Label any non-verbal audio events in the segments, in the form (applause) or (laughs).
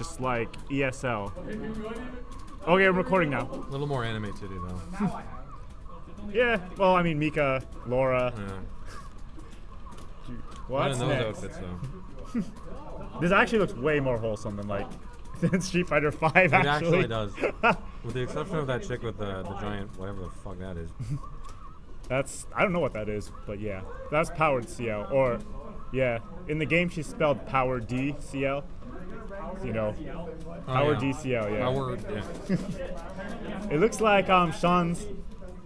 just like ESL. Okay, I'm recording now. A little more anime titty though. (laughs) Yeah, well, I mean, Mika, Laura. Yeah. Not What's in those next? outfits though. (laughs) This actually looks way more wholesome than like (laughs) than Street Fighter Five. It Actually, actually does. With the exception of that chick with the, the giant whatever the fuck that is. That's I don't know what that is, but yeah, that's powered Ciel or yeah. In the game, she's spelled power D CL. You know, power Oh, yeah. DCL. Yeah. Power, yeah. (laughs) It looks like um Sean's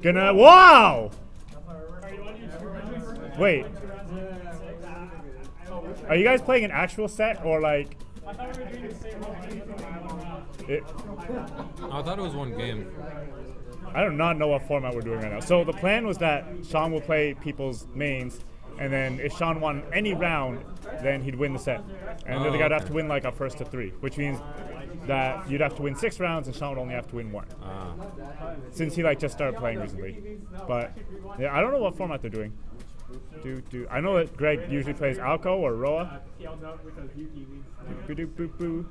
gonna. Wow. Wait. Are you guys playing an actual set or like? It, I thought it was one game. I do not know what format we're doing right now. So the plan was that Sean will play people's mains, and then if Sean won any round, then he'd win the set. And the other Oh, guy would have to win like a first to three, which means that you'd have to win six rounds, and Sean would only have to win one. Ah. Since he like just started playing recently, but yeah, I don't know what format they're doing. Do do I know that Greg usually plays Alco or Roa. Boop, boop, boop.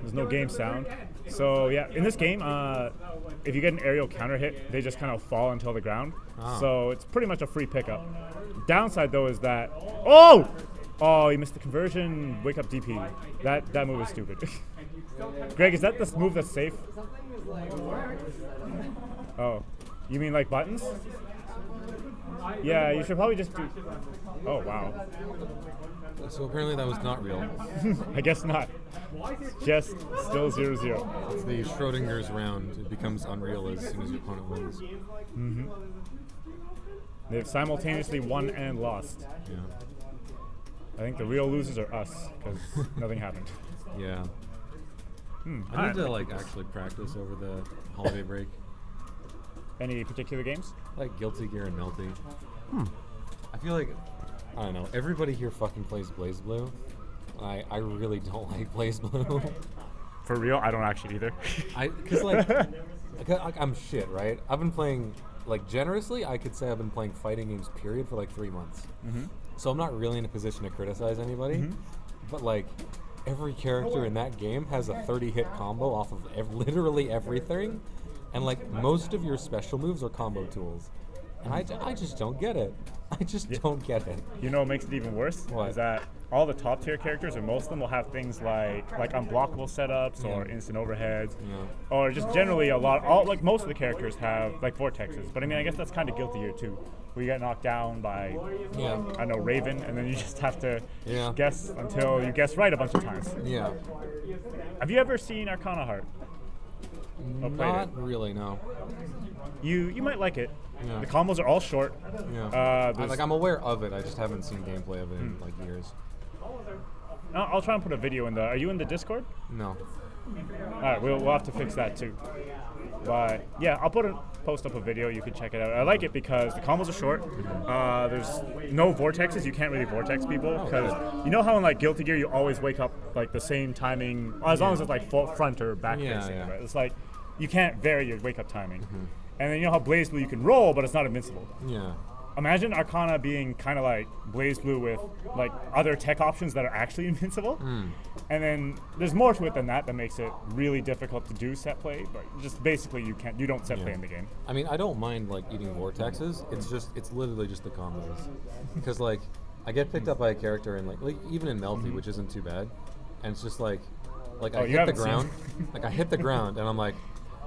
There's no game sound. So yeah, in this game, uh, if you get an aerial counter hit, they just kind of fall until the ground. Ah. So it's pretty much a free pickup. Downside though is that oh, oh, you missed the conversion. Wake up DP. That that move is stupid. (laughs) Greg, is that the move that's safe? Oh, you mean like buttons? Yeah, you should probably just do. Oh wow, So apparently that was not real. (laughs) I guess not. Just still zero zero. It's the Schrodinger's round. It becomes unreal as soon as your opponent wins. They've simultaneously won and lost. Yeah. I think the real losers are us because (laughs) nothing happened. Yeah. Hmm. I need to like actually practice over the holiday break. Any particular games? Like Guilty Gear and Melty. Hmm. I feel like I don't know. Everybody here fucking plays BlazBlue. I I really don't (laughs) like BlazBlue. For real, I don't actually either. I because like, (laughs) like, I- I'm shit, right? I've been playing like generously. I could say I've been playing fighting games period for like three months. Mhm. So I'm not really in a position to criticize anybody. Mhm. But like, every character in that game has a 30 hit combo off of ev- literally everything, and like most of your special moves are combo tools. And I, I just don't get it. I just don't get it. You know what makes it even worse? What? Is that all the top tier characters, or most of them, will have things like like unblockable setups or instant overheads, Yeah. or just generally a lot. All like most of the characters have like vortexes. But I mean, I guess that's kind of Guilty Gear too, where you get knocked down by Yeah. I know Raven, and then you (laughs) just have to Yeah. guess until you guess right a bunch of times. Yeah. Have you ever seen Arcana Heart? Or played Not it? really, no. You you might like it. Yeah. The combos are all short. Yeah. Uh, I, like I'm aware of it. I just haven't seen gameplay of it Hmm. in like years. I'll, I'll try and put a video in the. Are you in the Discord? No. All right, we'll, we'll have to fix that too. But yeah, I'll put a post up a video. You can check it out. I like it because the combos are short. Uh, there's no vortexes. You can't really vortex people because you know how in like Guilty Gear you always wake up like the same timing as long as it's like front or back Yeah, facing. yeah. Mm-hmm. Right? It's like you can't vary your wake up timing. And then you know how BlazBlue you can roll, but it's not invincible. Yeah. Imagine Arcana being kind of like BlazBlue with like other tech options that are actually (laughs) invincible. Mm. And then there's more to it than that that makes it really difficult to do set play. But just basically you can't you don't set play in the game. I mean, I don't mind like eating vortexes. It's just, it's literally just the combos. Because like, I get picked up by a character and like, like even in Melty, which isn't too bad, and it's just like, like Mm-hmm. Oh, I hit the ground, like I hit the ground, and I'm like,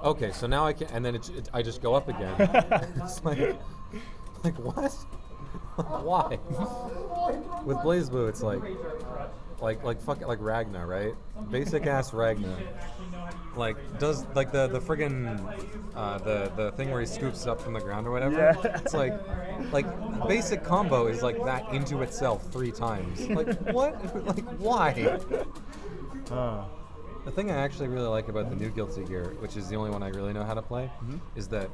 okay, so now I can, and then it, it, I just go up again. (laughs) it's like, like what? (laughs) Why? With BlazBlue, it's like, like like fuck like Ragna, right? Basic ass Ragna. Like does like the the friggin' uh, the the thing where he scoops up from the ground or whatever. Yeah. It's like like basic combo is like that into itself three times. Like what? (laughs) like why? Uh, The thing I actually really like about the new Guilty Gear, which is the only one I really know how to play, mm-hmm. is that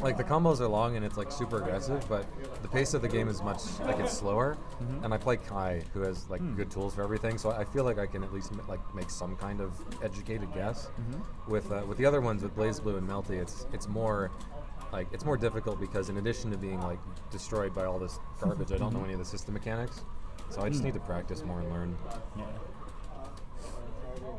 like the combos are long and it's like super aggressive, but the pace of the game is much like it's slower. Mm-hmm. And I play Ky, who has like hmm. good tools for everything, so I feel like I can at least like make some kind of educated guess. Mm-hmm. With uh, with the other ones, with BlazBlue and Melty, it's it's more like it's more difficult because in addition to being like destroyed by all this garbage, I don't know (laughs) any of the system mechanics. So I just hmm. need to practice more and learn. yeah.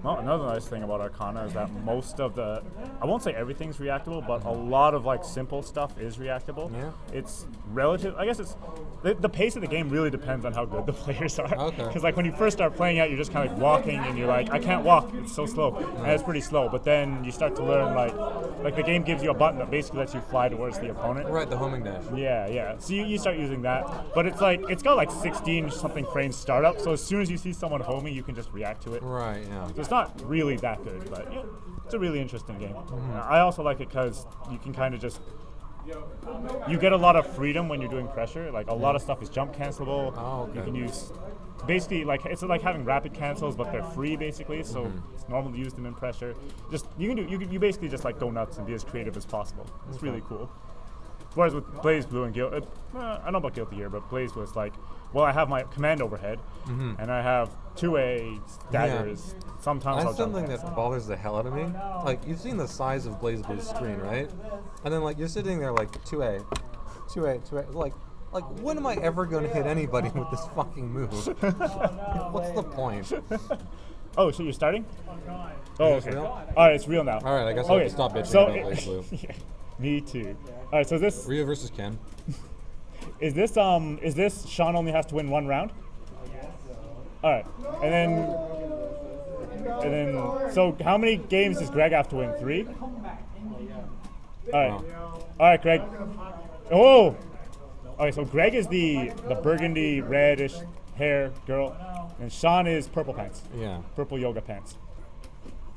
Well, another nice thing about Arcana is that most of the, I won't say everything's reactable, but a lot of like simple stuff is reactable. Yeah. It's relative. I guess it's the, the pace of the game really depends on how good the (laughs) players are. Okay. Because like when you first start playing out, you're just kind of like walking and you're like, I can't walk. It's so slow, and it's pretty slow. But then you start to learn like, like the game gives you a button that basically lets you fly towards the opponent. Right, the homing dash. Yeah, yeah. So you, you start using that, but it's like it's got like 16 something frames startup. So as soon as you see someone homing, you can just react to it. Right, yeah. So it's not really that good, but yeah, it's a really interesting game. Mm-hmm. I also like it because you can kind of just you get a lot of freedom when you're doing pressure. Like a lot of stuff is jump cancelable. Oh, okay. You can use basically like it's like having rapid cancels, but they're free basically. So Mm-hmm. it's normal to use them in pressure. Just you can do you, can, you basically just like go nuts and be as creative as possible. It's really cool. Whereas with BlazBlue and Guild, uh, I don't know about Guilty Gear, but Blaze was like, well, I have my command overhead, and I have two A daggers. Sometimes I'll That's something cancel. that bothers the hell out of me. Like you've seen the size of BlazBlue's screen, right? And then like you're sitting there like 2A, 2A, 2A. Like, like when am I ever going to hit anybody with this fucking move? (laughs) What's the point? Oh, so you're starting? Oh, okay. All right, it's real now. All right, I guess I okay. have to stop bitching so about BlazBlue. (laughs) yeah, me too. All right, so this Rhea versus Ken. (laughs) is this um is this Sean only has to win one round? All right, and then and then so how many games does Greg have to win? Three. All right, all right, Greg. Oh, okay. So Greg is the the burgundy reddish hair girl, and Sean is purple pants, Yeah, purple yoga pants.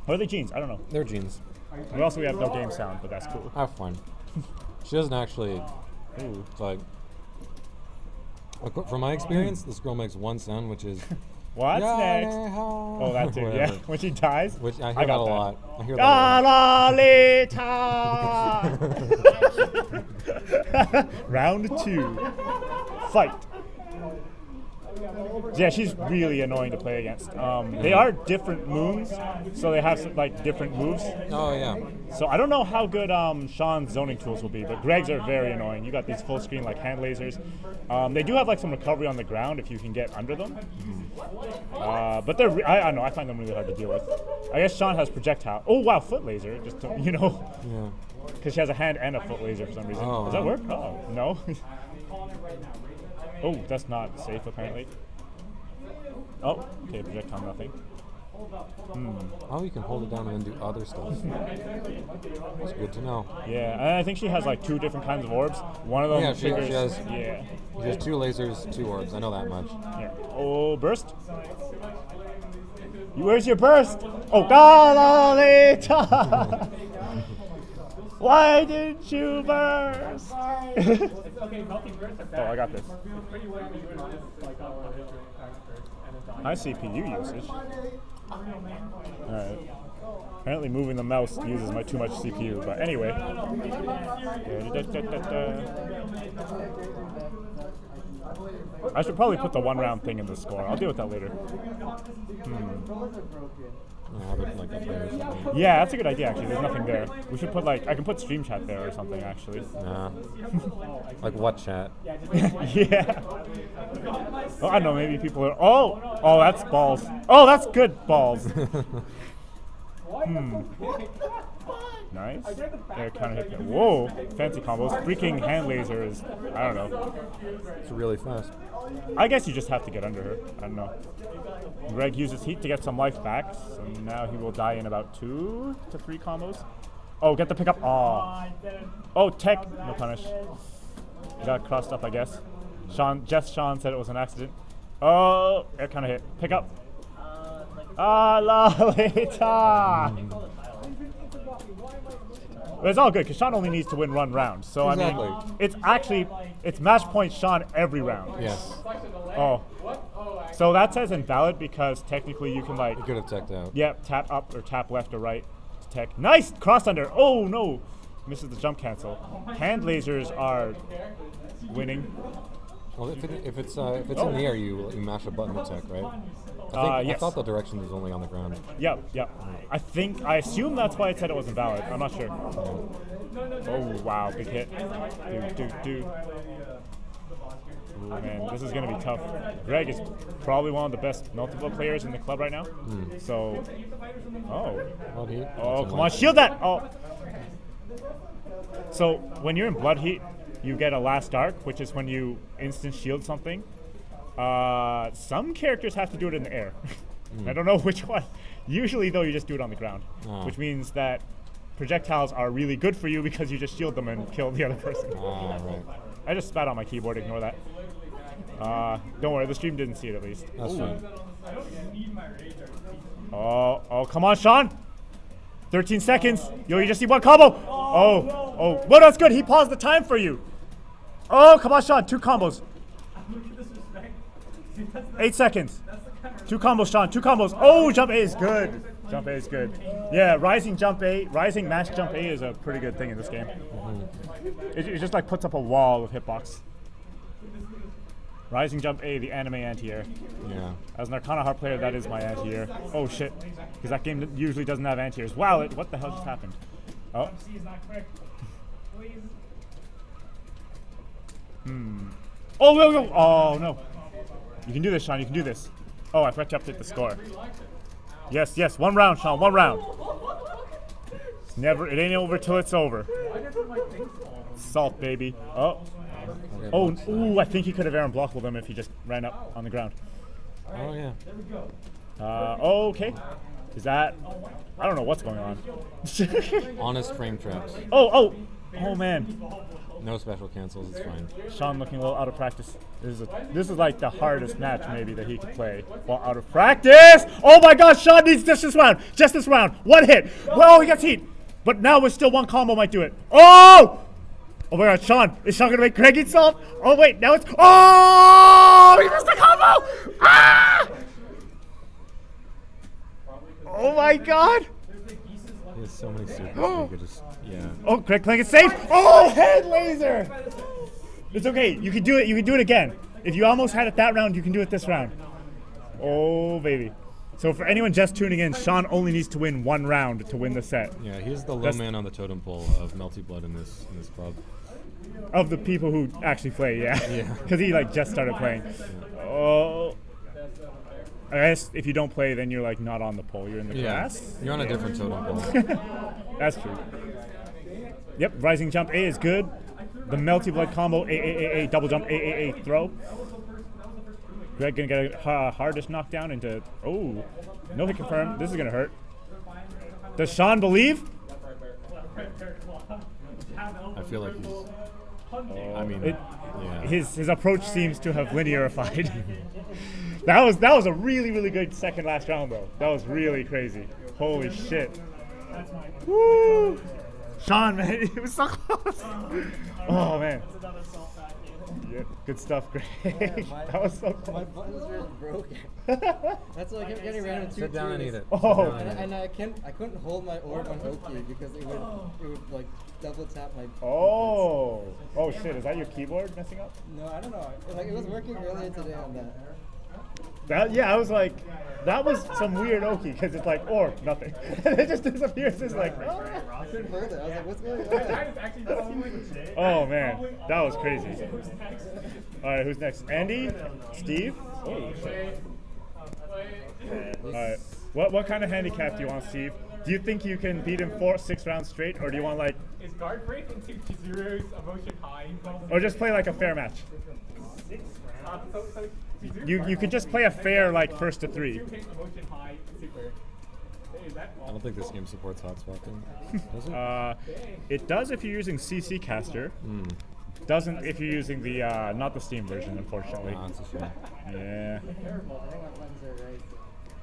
Or are they jeans? I don't know. they're jeans. We also we have no game sound, but that's cool. Have fun. She doesn't actually Ooh. like. From my experience, this girl makes one sound, which is What's next? Oh, that too. (laughs) Yeah, (laughs) when she dies. Which I hear got that a that. lot. I hear that a lot. Galalita. (laughs) Round two. Fight. Yeah, she's really annoying to play against. Um, they are different moons, so they have some, like different moves. Oh yeah. So I don't know how good um, Sean's zoning tools will be, but Greg's are very annoying. You got these full screen like hand lasers. Um, they do have like some recovery on the ground if you can get under them. Uh, but they're re- I, I don't know I find them really hard to deal with. I guess Sean has projectile. Oh wow, foot laser. Just to, (laughs) you know, Yeah. because she has a hand and a foot laser for some reason. Oh, Does that work? Oh no. (laughs) oh, that's not safe apparently. Oh, okay, projectile nothing. Hmm. Oh, you can hold it down and then do other stuff. That's good to know. Yeah, I think she has like two different kinds of orbs. One of them Yeah, she- she has- yeah. There's two lasers, two orbs. I know that much. Yeah. Oh, burst. You- Where's your burst? Oh, Galalita! (laughs) Why didn't you burst? (laughs) oh, I got this. High CPU usage. Alright. Apparently moving the mouse uses my too much CPU, but anyway. I should probably put the one round thing in the score. I'll deal with that later. Yeah, have it like up there. Yeah, that's a good idea actually. There's nothing there. We should put like I can put stream chat there or something actually. Nah. like what chat? (laughs) yeah. Oh, I don't know. Maybe people are. Oh, oh, that's balls. Oh, that's good balls. (laughs) hmm. Nice. Yeah, kind of hit. Whoa, fancy combos. Freaking hand laser is. I don't know. It's really fast. I guess you just have to get under her. I don't know. Greg uses heat to get some life back, so now he will die in about two to three combos. Oh, get the pickup. Oh. Oh, tech. No punish. Got crossed up, I guess. Sean, Jess Sean said it was an accident. Oh, it kind of hit. Pick up. Ah, (laughs) Lalita. But it's all good because Sean only needs to win one round. So I mean, it's actually it's match point Sean every round. Yes. Oh. So that says invalid because technically you can like You could have teched out. Yep, tap up or tap left or right to tech. Nice cross under. Oh no, misses the jump cancel. Hand lasers are winning. Well, if, it, if it's uh, if it's in the air, you you mash a button to tech, right? I, think, Uh, I thought the direction was only on the ground. Yep, yep. I think I assume that's why it said it was invalid. I'm not sure. Oh wow, big hit. Do do do. Ooh, man, this is gonna be tough. Greg is probably one of the best multiple players in the club right now. So, oh, oh, come on, shield that! Oh. So when you're in blood heat, you get a Last Arc, which is when you instant shield something. Uh, some characters have to do it in the air. (laughs) I don't know (laughs) which one. Usually, though, you just do it on the ground, Oh. which means that projectiles are really good for you because you just shield them and kill the other (laughs) person. Ah, right. I just spat on my keyboard. Ignore that. Uh, don't worry, the stream didn't see it at least. That's fine. Oh, oh, come on, Sean. 13 seconds. Yo, you just need one combo. Oh, oh. Well, that's good. He paused the time for you. Oh, come on, Sean. Two combos. Eight seconds. Two combos, Sean. Two combos. Oh, jump A is good. Jump A is good. Yeah, rising jump A, rising mash jump A is a pretty good thing in this game. Mm-hmm. It, it just like puts up a wall of hitbox. Rising jump A, the anime anti-air. Yeah. As an Arcana Heart player, that is my anti-air. Oh shit, because that game usually doesn't have anti-airs. Wow, it, what the hell just happened? Oh. Hmm. Oh no, no! Oh no! You can do this, Sean. You can do this. Oh, I forgot to update the score. Yes, yes. One round, Sean. One round. It's never. It ain't over till it's over. Salt, baby. Oh. Oh, ooh, I think he could have Aaron blockable them if he just ran up on the ground. Oh yeah. Uh, okay. Is that? I don't know what's going on. (laughs) Honest frame traps. oh, oh, oh man. No special cancels. It's fine. Sean looking a little out of practice. This is a, this is like the hardest match maybe that he could play while out of practice. Oh my gosh, Sean needs just this round. Just this round. One hit. Well, he gets heat. But now with still one combo might do it. Oh! Oh my god, Sean. Is Sean gonna make eat salt? Oh wait, now it's Oh he missed the combo! Ah! Oh my god! He has so many supers. you could just yeah. Oh, Greg playing it safe. Oh, head laser. It's okay. You can do it. You can do it again. If you almost had it that round, you can do it this round. Oh, baby. So for anyone just tuning in, Sean only needs to win one round to win the set. Yeah, he's the low That's- man on the totem pole of Melty Blood in this in this club. Of the people who actually play, yeah. Yeah. (laughs) Because he like just started playing. Oh. I guess if you don't play, then you're like not on the pole. You're in the Yeah, class. you're on a different totem pole. (laughs) That's true. Yep, rising jump A is good. The melty blood combo A A A A double jump A A A throw. Greg gonna get a uh, hardest knockdown into oh no hit confirmed. This is gonna hurt. Does Sean believe? I feel like he's. I mean, It- yeah. His his approach seems to have linearified. (laughs) that was that was a really really good second last round though. That was really crazy. Holy shit. Woo! Sean man, (laughs) it was so close. Oh man. Yeah, good stuff, Greg. (laughs) that was so close. My buttons are broken. (laughs) That's why I kept getting random two Sit down and eat it. Oh. And And, and I can't, I couldn't hold my orb on Oki because it would, it would like double tap my. Oh. Oh shit, is that your keyboard messing up? No, I don't know. Like it was working earlier today on that. That yeah, I was like, that was some weird Oki because it's like or nothing. (laughs) And it just disappears. It's like, oh. I couldn't burn it. I was like, what's going on? Oh man, that was crazy. All right, who's next? Andy, Steve. Oh. All right, what what kind of handicap do you want, Steve? Do you think you can beat him four, six rounds straight, or do you want like, Is guard break into Chizuru's emotion high? or just play like a fair match? Uh, so, so You you could just play a fair like first to three. Chizuru hit emotion high super. Is that I don't think this game supports hot swapping. Does it? (laughs) Uh, it does if you're using CCCaster. Doesn't if you're using the uh, not the Steam version, unfortunately. It's a shame. Yeah.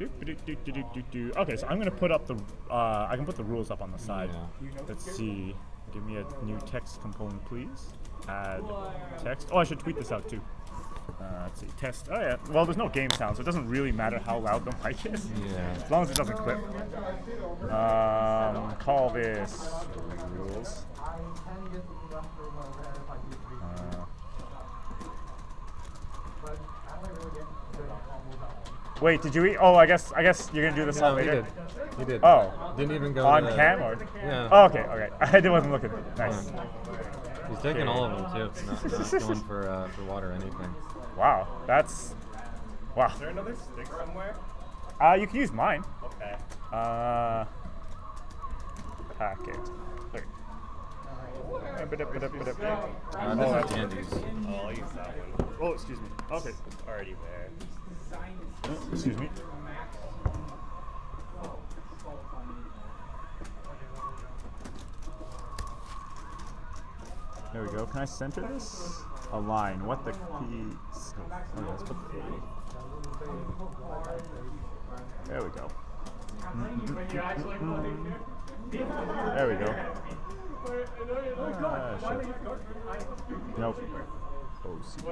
Okay, so I'm gonna put up the. Uh, I can put the rules up on the side. Yeah. Let's see. Give me a new text component, please. Add text. Oh, I should tweet this out too. Uh, let's see. Test. Oh yeah. Well, there's no game sound, so it doesn't really matter how loud the mic is. Yeah. As long as it doesn't clip. Um, call this rules. Uh, wait, did you eat? Oh, I guess I guess you're gonna do this No, on he did. He did. Oh. Didn't even go On cam or? Yeah. Oh, okay, okay. (laughs) I wasn't looking. Nice. He's taking all of them too. Not, not going for uh, for water or anything. (laughs) Wow, that's wow. Is there another stick somewhere? Uh, you can use mine. Okay. Uh, packet. There. Uh, this Oh, is candies. Oh, I'll use that one. Oh, excuse me. Okay. It's already there. Excuse me. There we go. Can I center this? Align. What the piece? Oh, okay, let's put the. There we go. There we go. Ah, shit. Nope. OCD.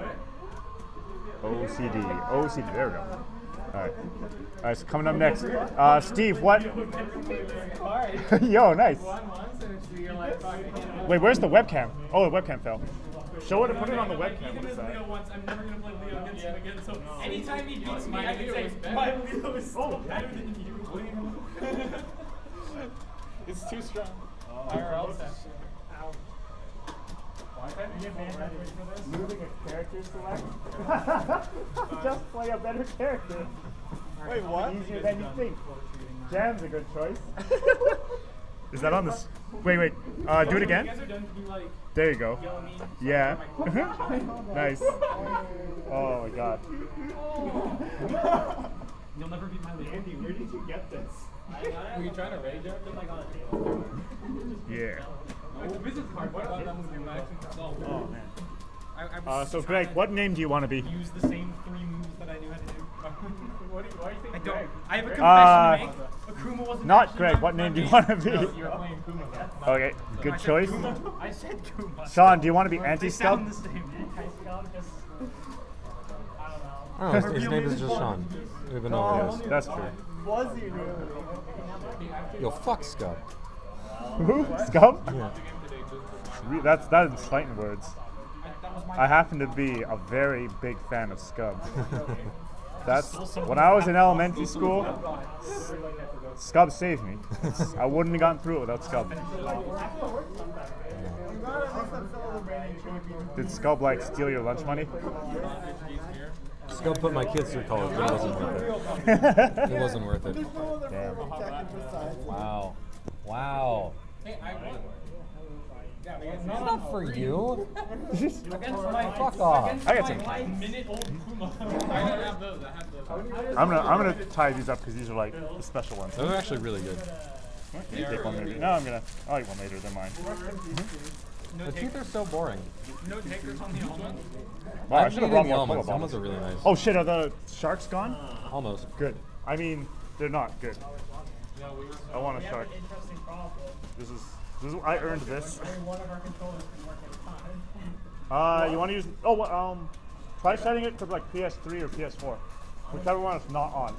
OCD. OCD. There we go. All right. All right. So coming up next, uh, Steve. What? (laughs) Yo, nice. Wait, where's the webcam? Oh, the webcam fell. Show it. And put it on the webcam. What is that? once. I'm never gonna play Leo against him again. So anytime he beats me, I can say my Leo is still better than you. (laughs) it's too strong. IRL stuff. Moving a character select. (laughs) Just play a better character. Wait, what? Easier than you think. Jam's a good choice. (laughs) is that on this? Wait, wait. Uh, do it again. guys are done to be like There you go. Yeah. (laughs) nice. Oh my god. You'll never beat my Leo. Andy, where did you get this? Were you trying to rage up? Like on a Yeah. It's a business card. What about that was your match? Oh, Oh man. I, I Uh, so Greg, what name do you want to be? Use the same three moves that I knew how to do. (laughs) what do you, why do you think I don't. Greg? I have a Uh, confession to make. Akuma wasn't Not Greg. What name do you want to be? No, you were playing Kuma. Not Okay, good I choice. Kuma. I said Kuma. Sean, do you want to be They anti-scub? sound the same. Anti-scub, just. I don't know. I. His, his name is just Sean. We've been over this. That's true. Was he really? Yo, fuck Scub. (laughs) Who? Scub? Yeah. Re- That's that is fighting words. I happen to be a very big fan of Scub. (laughs) That's when I was in elementary school. Scub saved me. I wouldn't have gotten through it without Scub. Did Scub like steal your lunch money? Scub put my kids through college, but it wasn't worth it. (laughs) It wasn't worth it. Damn. Wow. Wow. It's not for you. (laughs) Fuck off. I got some. my minute old Kuma. I don't have those. I have those. I'm gonna I'm gonna tie these up because these are like the special ones. Those are actually really good. You take one maybe. No, I'm gonna. I'll eat one later. They're mine. Mm-hmm. The teeth are so boring. No takers on the almond. Wow, I should have eaten brought the more almonds. Almonds are really nice. Oh shit! Are the sharks gone? Almost. Good. I mean, they're not good. I want a shark. interesting problem. This is. This is. I earned this. Only one of our controllers can work at a time. Uh, you want to use? Oh, what, um, try setting it to like PS3 or PS4, whichever one is not on.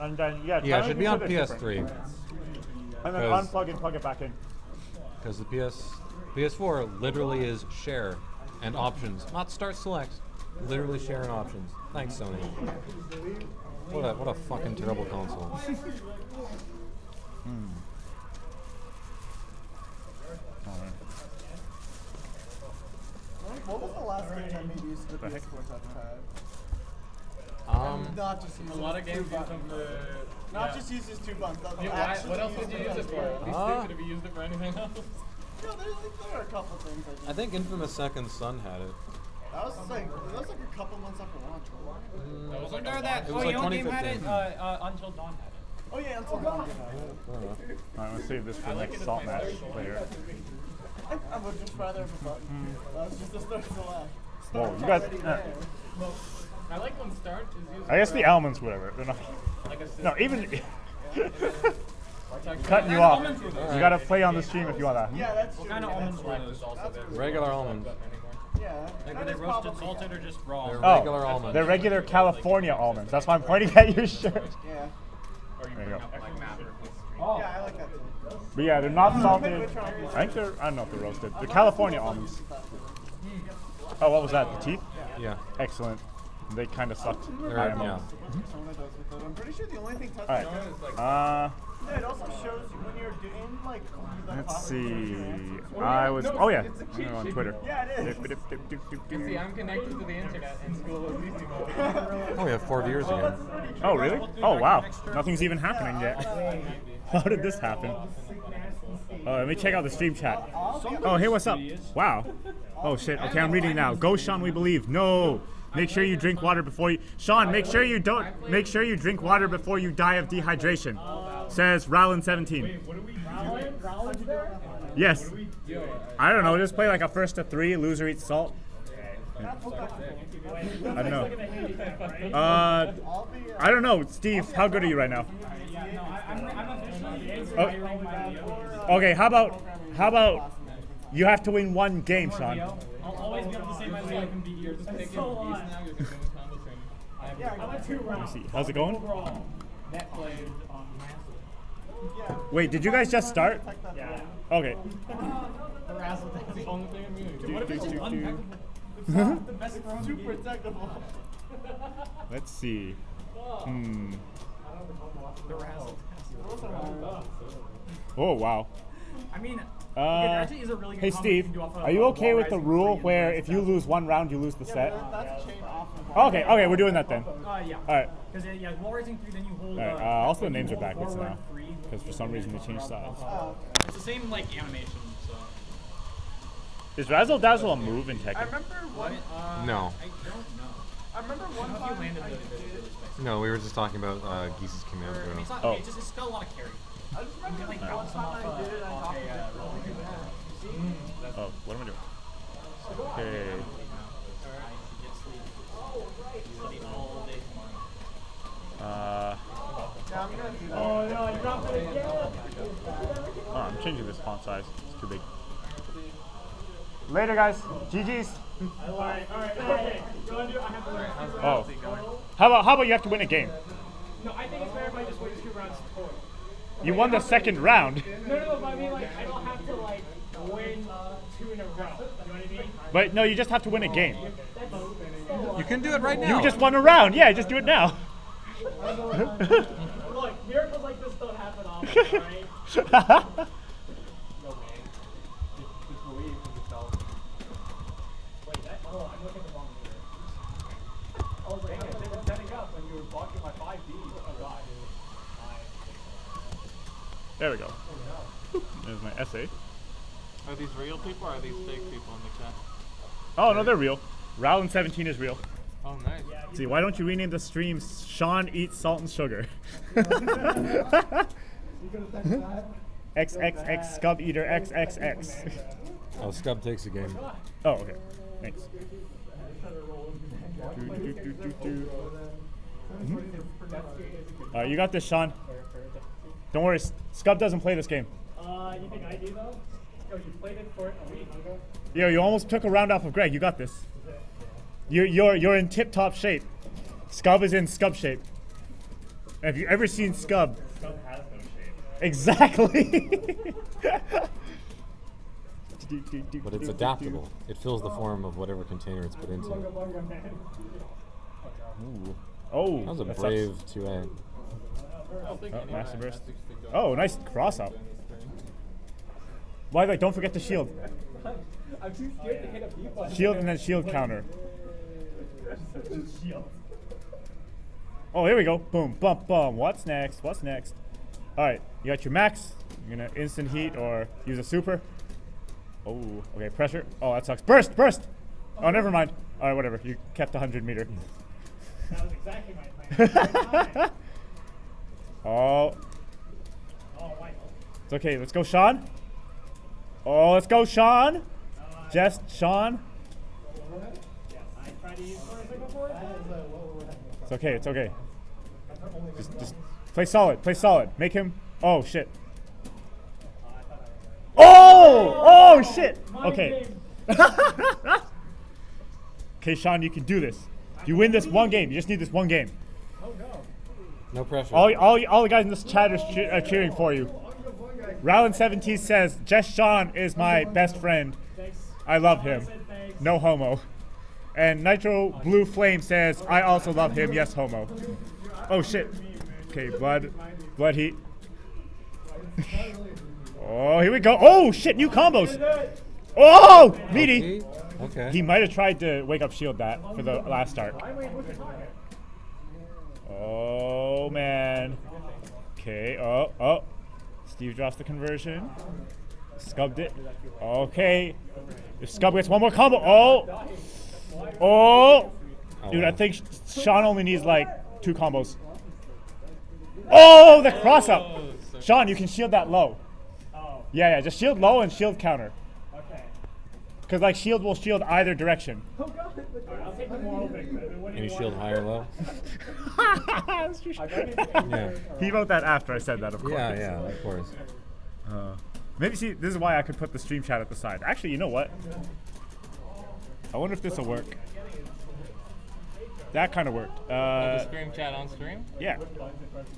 And then yeah. Yeah, it should be on. PS3 And then unplug and plug it back in. because the PS PS4 literally is share and options, not start select. Literally share and options. Thanks, Sony. What a what a fucking terrible console. What was the last game that made use of the? PS4 touchpad? Um, Not just use A lot of games use them for. Not yeah. just use his two buttons. Yeah, why, what else would you use it for? At least Uh, could have used it for anything else. (laughs) Yeah, there, there are a couple things I I think Infamous Second Son had it. That was like that was like a couple months after launch. That was like Or a that, oh, was like you know what game had it? Uh, uh, Until Dawn had it. Oh yeah, until dawn. came out. I don't know. Alright, I'm gonna save this for the like next salt match third later. I, I would just rather have a button. That was just the start to the last. Whoa, you guys. Uh, there. I like when start is used I guess the almonds, whatever. They're not. Like a No, even. Like- (laughs) Cutting you off. You gotta play on the stream if you want that. Yeah, that's What true. kind of almonds that's were those? Also, there's Regular almonds. Yeah. Like, that were they roasted, salted, or just raw? They're Oh, regular almonds. They're regular California almonds. That's why I'm pointing at your (laughs) shirt. Yeah. Or you There you go. up like Maverick. Oh. Yeah, I like that too. But yeah, they're not salted. I think they're. I don't know if they're roasted. They're California almonds. Oh, what was that? The teeth? Yeah. Excellent. They kind of sucked. They're, I am- yeah. One of those with it. I'm pretty sure the only thing touched All right. is like Uh, Yeah, it also shows you when you're doing like the Let's see. I was. Oh yeah, I'm on Twitter. Yeah, it is. See, I'm connected to the internet and school is easy mode. Oh, we have four viewers again. Oh really? Oh wow. Nothing's even happening yet. (laughs) (laughs) How did this happen? Oh, let me check out the stream chat. Oh, hey, what's up? Wow. Oh shit. Okay, I'm reading now. Go, Sean. We believe. No. Make sure you drink water before you. Sean, make sure you don't. Make sure you drink water before you die of dehydration. Says Rowland17. Yes. I don't know. Just play like a first to three. Loser eats salt. I don't know. (laughs) Uh, I don't know, Steve. How good are you right now? Oh, okay. How about how about you have to win one game, Sean? I'll always be able to say my life and be here. Just pick so in peace now. You're doing combo training. I have Yeah, I went two rounds. See, how's it going? Overall, net played on massive. Wait, did you guys just start? Yeah. Okay. (laughs) Razzle the only thing I'm doing. What if it's just do, do. unpackable? (laughs) The best super technical. (laughs) Let's see. Hmm. The razzle Oh wow. I mean, Uh, actually is a really good hey Steve, you off of are you okay with the rule where if you lose one round, you lose the set? That's chain off. Okay, okay, we're doing that then. Uh, yeah. All right. Because yeah, wall rising three, then you hold. All right. uh, Uh, also, the names are backwards now three. because for some reason they changed styles. It's the same like animation. So. Is Razzle Dazzle a move in Tekken? I remember one. Uh, No. I don't know. I remember one If you time. landed really good, really. No, we were just talking about uh, Geese's command Or, I mean, it's throw. not, Oh. it's just it's still a lot of carry. I just remember like, like one time I did it. I uh, talked off a, uh, about rolling it. Oh, what am I doing? Okay. Uh, Yeah, I'm gonna do that. oh no, I dropped it again. Oh, I'm changing this font size. It's too big. Later, guys. GG's. Alright, alright, okay. You wanna do? I have to learn. Oh. How about how about you have to win a game? No, I think it's fair if I just wait two rounds total. You won the second round, No, no, no, but I mean, like, I don't have to, like, win two in a row. You know what I mean? But no, you just have to win a game. You can do it right now. You just won a round. Yeah, just do it now. Look, miracles (laughs) like this don't happen often, right? Wait, that, I'm looking at the wrong meter. I was like, they were setting up when you were blocking my 5D. God. there we go. There's my essay. Are these real people or are these fake people in the chat? Oh no, they're real. Rowland 17 is real. Oh, nice. See, why don't you rename the stream Sean Eats Salt and Sugar? (laughs) XXX Scub Eater XXX. Oh, Scub takes a game. Oh, okay. Thanks. Uh, you got this, Sean. Don't worry, S- Scub doesn't play this game. Uh, you think I do, though? Oh, you played it for a week ago? Yo, you almost took a round off of Greg. You got this. You're you're you're in tip-top shape. Scub is in Scub shape. Have you ever seen Scub? Scub has no shape. Exactly. (laughs) But it's adaptable. It fills the form of whatever container it's put into. Ooh. Oh, That was a sucks. brave 2A. Oh, oh master burst. Oh, nice cross up. Why? Like, don't forget the shield. I'm too scared to hit a B button. Shield and then shield counter. Oh, here we go. Boom, bump, bum. What's next? What's next? All right, you got your max. You're gonna instant heat or use a super. Oh, okay, pressure. Oh, that sucks. Burst, burst. Oh, never mind. All right, whatever. You kept 100 meter. That was exactly my plan. Oh, it's okay. Let's go, Sean. Oh, let's go, Sean. Just Sean. I tried to use it before. It's okay. It's okay. Just, just play solid. Play solid. Make him. Oh shit. Oh! Oh shit. Okay. (laughs) okay, Sean, you can do this. You win this one game. You just need this one game. No pressure. All, all, all the guys in this chat are, che- are cheering for you. Rowland 17 says, Just Sean is my best friend. I love him. No homo. And Nitro Blue Flame says, I also love him. Yes, homo. Oh shit. Okay, blood. Blood heat. (laughs) oh, here we go. Oh shit, new combos. Oh, meaty. Okay. He might have tried to wake up shield that for the last start. Oh man. Okay. Oh oh. Steve drops the conversion. Scubbed it. Okay. If Scub gets one more combo. Oh. Oh. Oh, Dude, I think Sean only needs like two combos. Oh, the cross up. Sean, you can shield that low. Yeah, yeah, just shield low and shield counter. Okay. Because like shield will shield either direction. Any shield high or low? (laughs) (laughs) Yeah. He wrote that after I said that, of course. Yeah, yeah, of course. Uh, maybe see, this is why I could put the stream chat at the side. Actually, you know what? I wonder if this will work. That kind of worked. oh the Uh, stream chat on stream. yeah.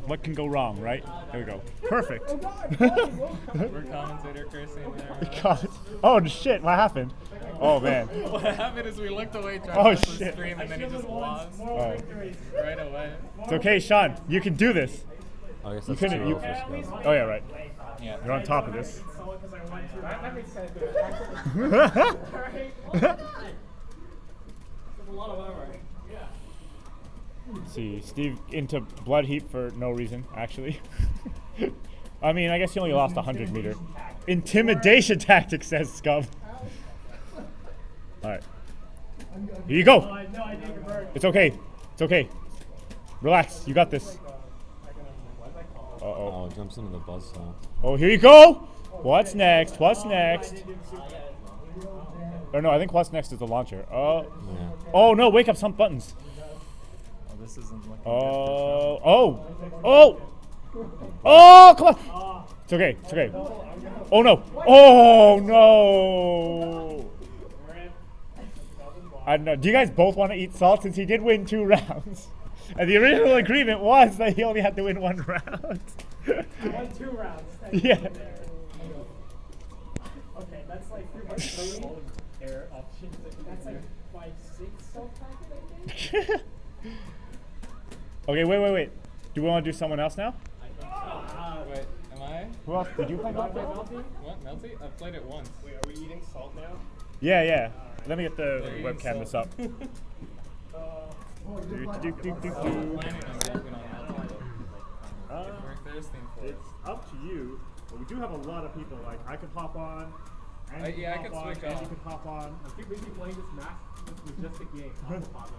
What can go wrong, right? There we go. Perfect. (laughs) We're commentator cursing there. (laughs) God. Oh shit! What happened? Oh man. (laughs) What happened is we looked away trying Oh, to press the shit. stream and then he just lost Oh. right away. It's okay, Sean. You can do this. I guess You couldn't. You, low for Scub. oh yeah, right. Yeah. You're on top of this. (laughs) That makes sense. (laughs) a lot of memory. (laughs) see, Steve into blood heat for no reason, actually. I mean, I guess he only lost 100 meter. Intimidation tactic, says Scub. All right. Here you go. No idea convert. It's okay. It's okay. Relax. You got this. Uh oh. Oh, jumps into the buzz saw. Oh, here you go. What's next? What's next? Or no, I think what's next is the launcher. Oh. Yeah. Oh no! Wake up some buttons. Oh, this isn't looking Oh, oh, oh, oh, come on. It's okay, it's okay. Oh no, oh no. I don't know. Do you guys both want to eat salt since he did win two (laughs) rounds? (laughs) And the original agreement was that he only had to win one round. (laughs) I won two rounds. (laughs) yeah. Okay, that's like three by three. Air options. That's like five, six self packet, I think. Okay, wait, wait, wait. Do we want to do someone else now? Wait, am I? Who else? Did you play Melty? What? Melty? I've played it once. Wait, are we eating salt now? Yeah, yeah. Let me get the There you webcam this up. Do, uh, do, do, do, do, do. Planning on jumping on Melty. Uh, If we're thirsting for it. It's up to you, but we do have a lot of people. Like I can hop on. And Uh, you yeah, I hop could on, switch and off. You could hop on. I'm too busy playing this match with just a game. (laughs) I'm a father.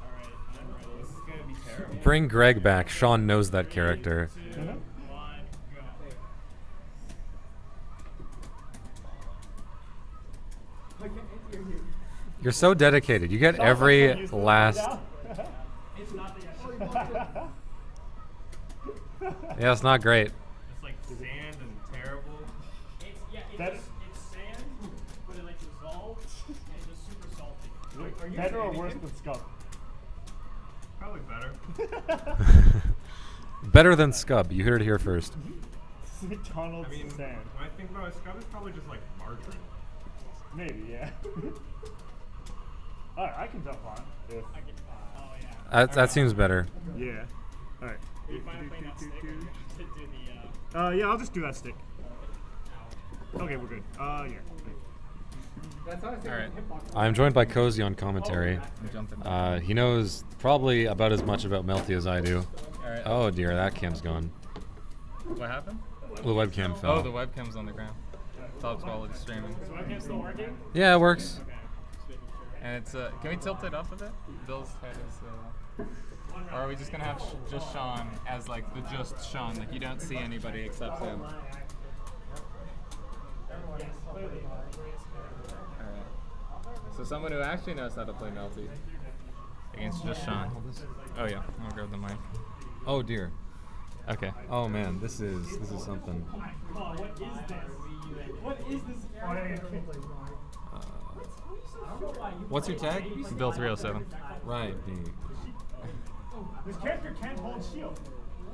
Alright, I'm ready. This is gonna be terrible. Bring Greg back. Sean knows that character. One, go. I can't hear you. You're so dedicated. You get every last. It's not the yes. Yeah, it's not great. It's like sand and terrible. It's yeah, it's, That's- just, it's sand, but it like dissolves and it's just super salty. Are you Better or worse than Scum? Probably better. (laughs) Better than Scub. You heard it here first. McDonald's I mean, sand. when I think about it, scum is probably just like margarine. Maybe, yeah. (laughs) Alright, I can jump on. If, Oh yeah. That, that seems better. yeah. Alright. You finally playing that stick or you have to do the uh Uh, yeah, I'll just do that stick. Okay, we're good. Uh, yeah. All right. I'm joined by Cozy on commentary. Uh, he knows probably about as much about Melty as I do. Alright. Oh dear, that cam's gone. What happened? The webcam fell. Oh, the webcam's on the ground. Top quality streaming. So webcam still working? Yeah, it works. And it's uh, can we tilt it up a bit? Bill's head is. Uh, or are we just gonna have sh- just Sean as like the just Sean? Like you don't see anybody except him. Alright. So someone who actually knows how to play Melty against just Sean. Oh yeah, I'll grab the mic. Oh dear. Okay. Oh man, this is this is something. What is this? What is this? What's your tag? Bill 307. Right, D. This character can't hold shield.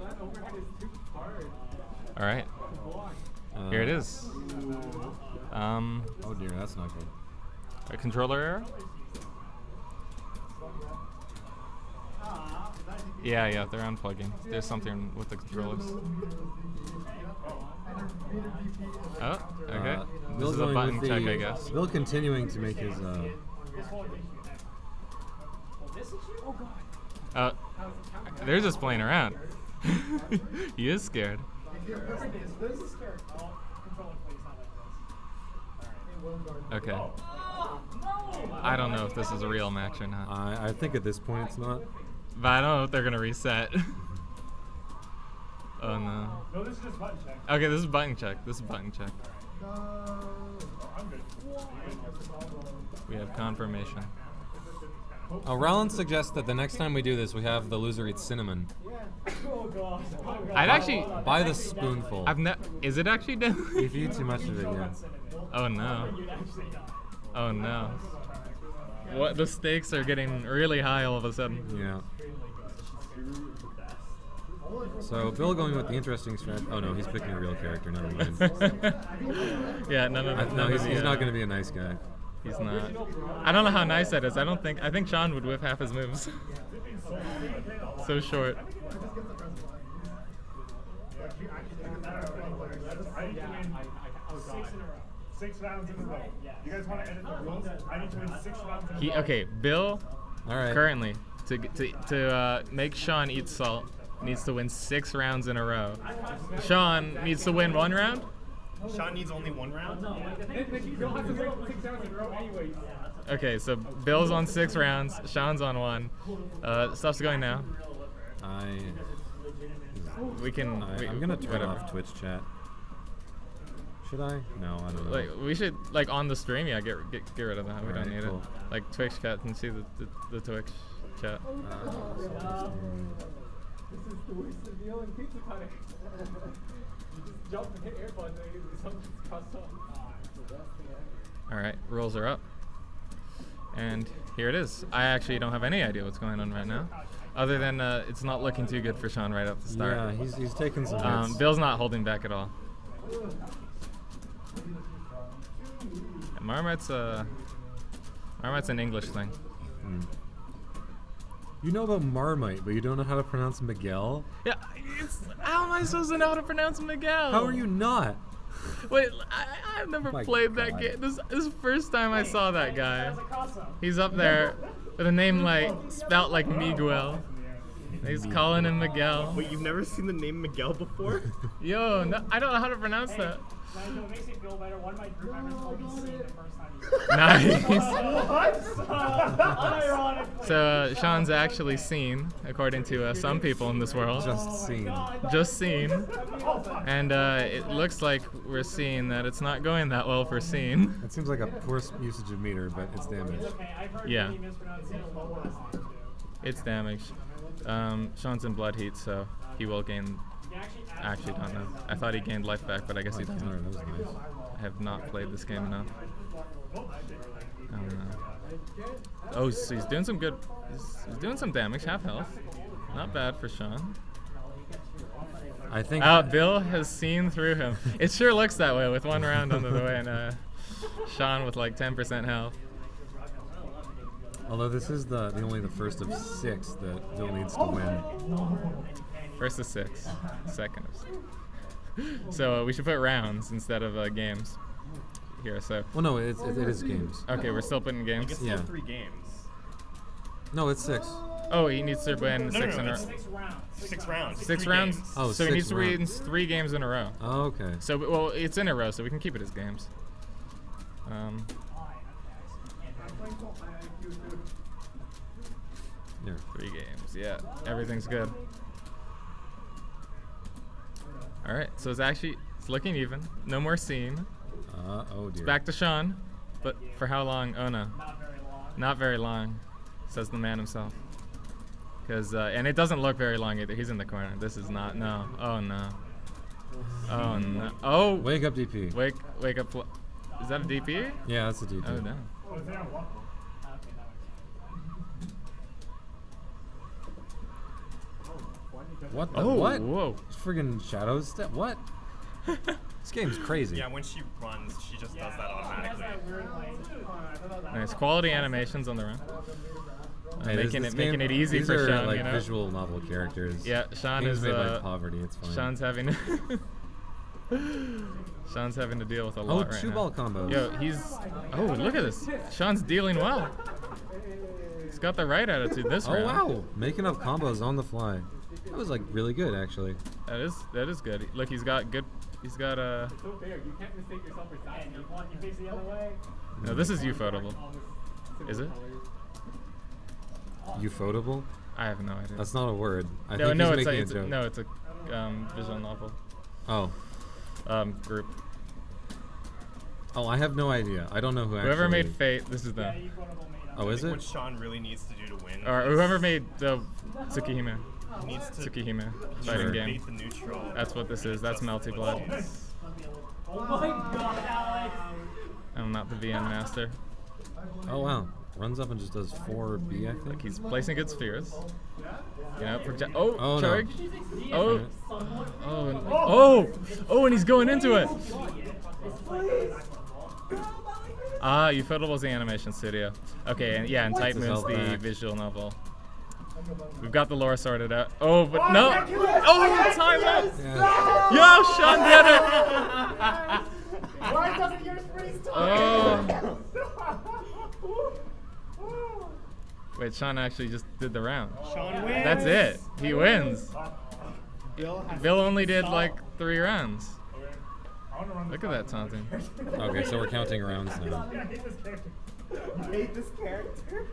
That overhead is too hard. All right. Uh, Here it is. Um, Oh dear, that's not good. a controller error. Yeah, yeah, they're unplugging. There's something with the controllers. Oh, okay. Uh, this is a button check, the- I guess. Bill continuing to make his. Uh, Uh, they're just playing around. (laughs) he is scared. Okay. I don't know if this is a real match or not. I, I think at this point it's not. But I don't know if they're gonna reset. (laughs) oh no. No, this is just button check. Okay, this is button check. This is button check. I'm good. We have confirmation. Oh, oh, Rollins suggests that the next time we do this, we have the loser eat cinnamon (laughs) Oh god. Oh god. I'd actually. buy the spoonful. I've ne- Is it actually deadly? if you eat too much of it, yeah. Oh no. Oh no. What the stakes are getting really high all of a sudden. Yeah. So Bill going with the interesting strat. Oh no, he's picking a real character. Never mind. (laughs) yeah, none of I, no, he's, he's uh, not going to be a nice guy. He's not. I don't know how nice that is. I don't think. I think Sean would whip half his moves. (laughs) so short. Six in a row. Six rounds in a row. You guys want to edit the rules? I need to win six rounds He okay. Bill All right. currently to to to uh, make Sean eat salt needs to win six rounds in a row. Sean needs to win one round. Sean needs only one round. You'll have to win six rounds in a row anyways. Okay, so Bill's on six rounds. Sean's on one. Uh, stuff's going now. I. We can. I, I'm gonna turn whatever. off Twitch chat. Should I? No, I don't know. Like we should like on the stream, yeah. Get get, get rid of that. We don't need cool. it. Like Twitch chat and see the, the, the Twitch chat. Uh, This is the worst of the Owen pizza cutter. (laughs) you just jump and hit air button and something's crossed off. All right, rolls are up, and here it is. I actually don't have any idea what's going on right now, other than uh, it's not looking too good for Sean right off the start. yeah, he's he's taking some Um, hits. Bill's not holding back at all. And Marmite's uh, Marmite's an English thing. Hmm. You know about Marmite, but you don't know how to pronounce Miguel. Yeah, it's, how am I supposed to know how to pronounce Miguel? How are you not? Wait, I, I've never My played that game. This, this is the first time I saw that guy. He's up there with a name like spelt like Miguel. He's calling him Miguel. Wait, you've never seen the name Miguel before? (laughs) Yo, no, I don't know how to pronounce that. Nigel, it makes me feel better. One of my group members told me C the first time he (laughs) Nice. What? (laughs) Unironically. So uh, Sean's actually seen, according to uh, some people in this world, Just seen. just seen, (laughs) and uh, it looks like we're seeing that it's not going that well for scene. It seems like a poor usage of meter, but it's damaged. Okay, I've heard Yeah. many mispronunciations lower this time too. It's damaged. Um, Sean's in blood heat, so he will gain. Can actually don't know. I thought he gained life back, but I guess he Alright, doesn't. that nice. I have not played this game enough. I don't know. Oh, so he's doing some good. He's, he's doing some damage, half health. Not bad for Sean. I think. Uh, Bill has seen through him. It sure looks that way with one round under the way, and uh, Sean with like 10% health. Although this is the, the only the first of six that Bill needs to win. First of six, second of six. (laughs) So uh, we should put rounds instead of uh, games here. So Well, no, it's, it, it is games. okay, we're still putting games. It's Yeah. still three games. No, it's six. Oh, he needs to win No, six no, in a it's Six rounds. Six rounds. six three rounds. games. Oh, so he six needs to win three games in a row. Oh, okay. So well, it's in a row, so we can keep it as games. Um, There. three games. Yeah, everything's good. All right, so it's actually it's looking even. No more scene. Uh, oh dear. Back to Sean, but for how long? Oh no, Not very long. not very long, says the man himself. Because uh, and it doesn't look very long either. He's in the corner. This is not. No. Oh no. Oh no. Oh. Wake up, DP. Wake wake up. Is that a DP? Yeah, that's a DP. Oh no. Oh, is there a one? Okay, that makes What the Oh what? whoa. Friggin' shadow step. What? (laughs) this game's crazy. Yeah, when she runs, she just does that automatically. that weird like. oh, I thought that Nice quality animations on the run. Hey, making this it making it easy these for are, Sean. like you know? visual novel characters. Yeah, Sean Games is made by uh, poverty. It's fine. Sean's having (laughs) Sean's having to deal with a oh, lot right two now. ball combos. Yo, he's oh look at this. Sean's dealing well. He's got the right attitude this oh round. wow, making up combos on the fly. That was like really good actually. That is that is good. Look, he's got good. He's got uh. So fair, you can't mistake yourself for Sasuke. You want you face the other way. No, this is ufotable. Is it? Ufotable? I have no idea. That's not a word. I no, think no, he's it's a, it's a a, joke. no, it's a um, visual novel Oh, um, group. oh, I have no idea. I don't know who actually. Whoever made Fate, this is Yeah, them. ufotable made. Oh, is it? What Sean really needs to do to win. Or whoever made the Tsukihime, he needs to Tsukihime fighting game. the neutral. That's what this is. That's Melty Blood. Oh my god, Alex! I'm not the VN master. Oh wow, runs up and just does four B. I Like he's placing good spheres. You know, project. Oh, Oh, no. charge. Oh. Oh, and, oh, oh, and he's going into it. Ah, Ufotable's the animation studio. Okay, and yeah, and Type This is Moon's the visual novel. We've got the lore sorted out. Oh, but oh, no. Oh, time out. Yeah. Yo, Sean did it. Why doesn't yours freeze time? Oh. Wait, Sean actually just did the round. Sean wins. That's it. He wins. Bill Bill only did like three rounds. I wanna run Look at that taunting. Okay, so we're counting rounds now. (laughs) I hate this character. hate this character.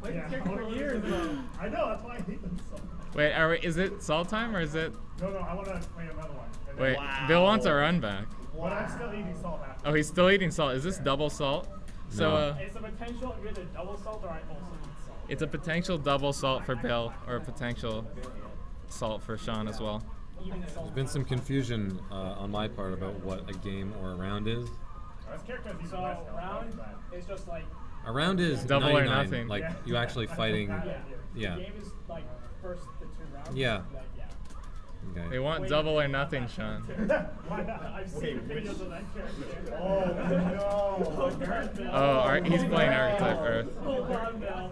Played this character for years though. I know, that's why I hate them so much. Wait, are we, is it salt time or is it? No, no, I wanna play another one. And then- Wait, Bill wants a run back. But I'm still eating salt after. Oh, he's still eating salt. Is this double salt? So uh, It's a potential either double salt or I also eat salt. it's a potential double salt for Bill or a potential salt for Sean as well. There's been some confusion uh, on my part about what a game or a round is. This character is even So round but- is just like A round is Double or nothing. Like Yeah. you actually fighting. yeah. Yeah. The game is like first the two rounds. Yeah. Like, yeah. Okay. They want double or nothing, Sean. (laughs) Why not? I've seen videos of that character. Oh, no. Oh, Ar- he's playing Archetype Earth. Hold on now.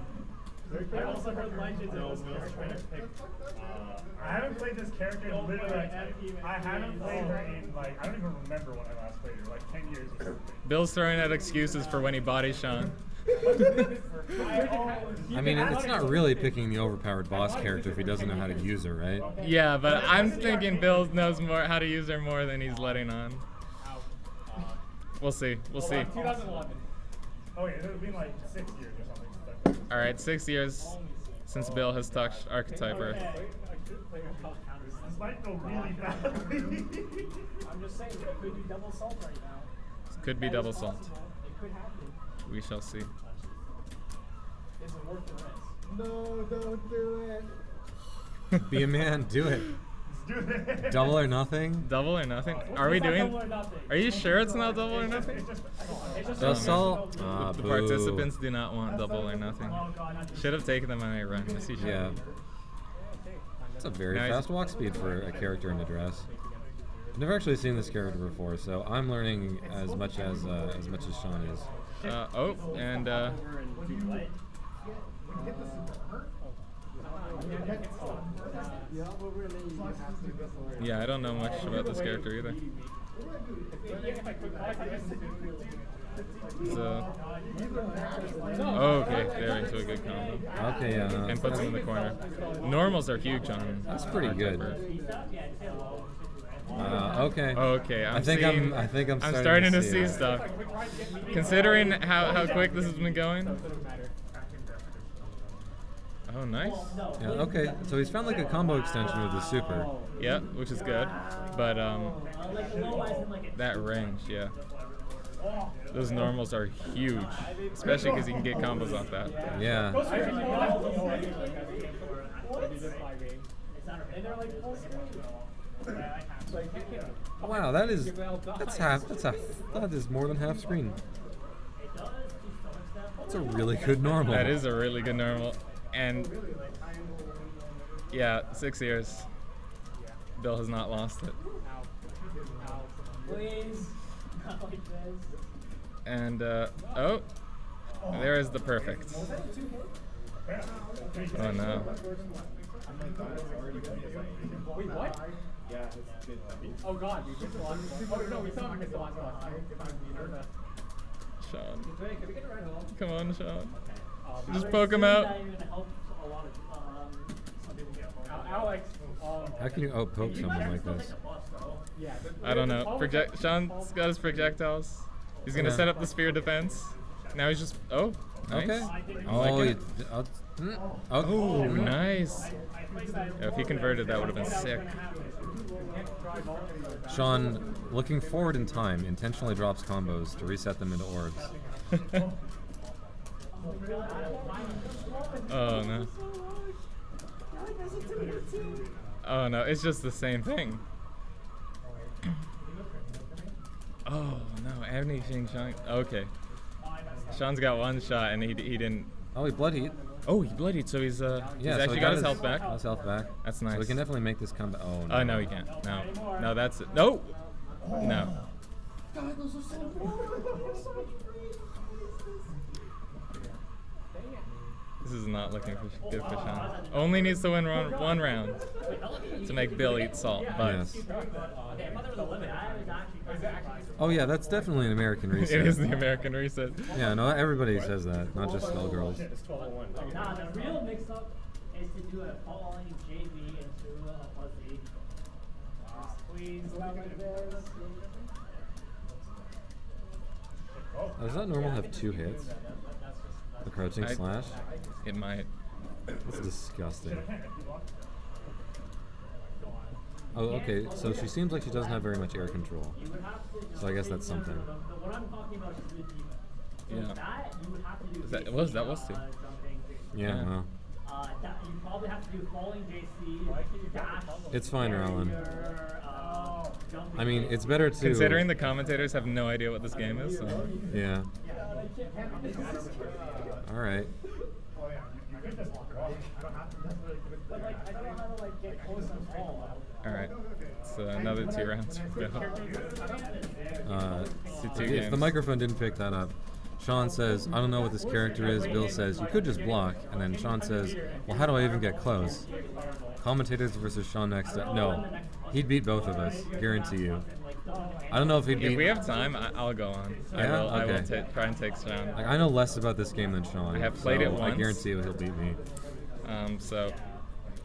I also heard legends of this character. Uh, I haven't played this character in literally like, I haven't played her in like I don't even remember when I last played her, like ten years or something. Bill's throwing out excuses for when he bodies Sean. (laughs) I mean, it's not really picking the overpowered boss character if he doesn't know how to use her, right? Yeah, but I'm thinking Bill knows more how to use her more than he's letting on. We'll see. We'll see. 2011. Oh yeah, it's be like six years or something. since I played her. All right, six years since Bill has touched Archetype Earth. This might go really badly. I'm just saying, it could be double salt right now. Could be double salt. It could happen. We shall see. Is it worth the risk? No, don't do it. Be a man, do it. Let's do it. Double or nothing. Double or nothing? Are we doing? or. Are you sure it's not double or It's nothing? just, It's just The Oh. Ah, The boo. participants do not want double or nothing. Should have taken them on a run. Yes. Yeah. It's a very fast walk speed for a character in the dress. I've never actually seen this character before, so I'm learning as much as uh, as much as Sean is. Uh, oh, and uh, Yeah, but really, you have to go for it. yeah, I don't know much about this character either. So, oh, okay, they're into a good combo. Okay, yeah. no, And puts him in the corner. Normals are huge on. That's pretty good. Earth. Uh, okay. Okay, I'm I think seeing, I'm. I think I'm. Starting I'm starting, starting to see, see stuff. Considering how, how quick this has been going. Oh, nice. Yeah, okay, so he's found like a combo extension with the super. Yeah, which is good. But um, that range, yeah. Those normals are huge, especially because you can get combos off that. Yeah. Wow, that is that's half. That's a that is more than half screen. That's a really good normal. That is a really good normal, and yeah, six years. Bill has not lost it, Please. Not like this. and uh, oh, there is the perfect. Oh no. Wait, what? Oh god, we missed the last one. Oh no, we saw we missed the last one. Sean. Can we get a ride home? Come on, Sean. Um, Just poke him out. Al- Alex, um, How can you outpoke someone like this? yeah. I don't know. Project Sean's got his projectiles. He's gonna Yeah. set up the sphere defense. Now he's just oh, nice. Okay. Oh, it. you, oh, mm, Oh, oh, nice. Yeah, if he converted, that would have been sick. Sean, looking forward in time, intentionally drops combos to reset them into orbs. (laughs) oh no. Oh no, it's just the same thing. (clears throat) Oh no, anything Sean. Okay. Sean's got one shot and he, he didn't. Oh, he blood heat. Oh, he bloodied, so he's uh Yeah, he's so actually he got, his health back. His health back. That's nice. So we can definitely make this comeback. Oh no. Oh no, he can't. No, no, that's it. No, no. This is not looking for, good for Sean. Only needs to win one, one round to make Bill eat salt. But Yes. Oh yeah, that's definitely an American (laughs) reset. it is the American reset. Yeah, no, everybody says that, not just Skullgirls. Nah, the real mix-up is to do a falling JB into a fuzzy. Uh, squeeze like this. Oh, does that normal have two hits? The crouching I- slash? It might. That's disgusting. Oh, okay. So she seems like she doesn't have very much air control. So I guess that's something. The, what I'm talking about is with you. So Yeah. that you would have to do. Is that- JC, was- that was uh. Yeah. Yeah. Well, Uh, probably have to do falling JC. It's fine, Rowan. I mean, it's better to. Considering the commentators have no idea what this game is, so. Yeah. All right. But like, I don't know how to like get close and fall. All right, so another two rounds. (laughs) Uh, two if the microphone didn't pick that up, Sean says, I don't know what this character is. Bill says, you could just block. And then Sean says, well, how do I even get close? Commentators versus Sean next up. No. He'd beat both of us. Guarantee you. I don't know if he'd beat. If we have time, I, I'll go on. I Yeah? will. I will Okay. ta- try and take Sean. Like, I know less about this game than Sean. I have played so it I once. guarantee you he'll beat me. Um, so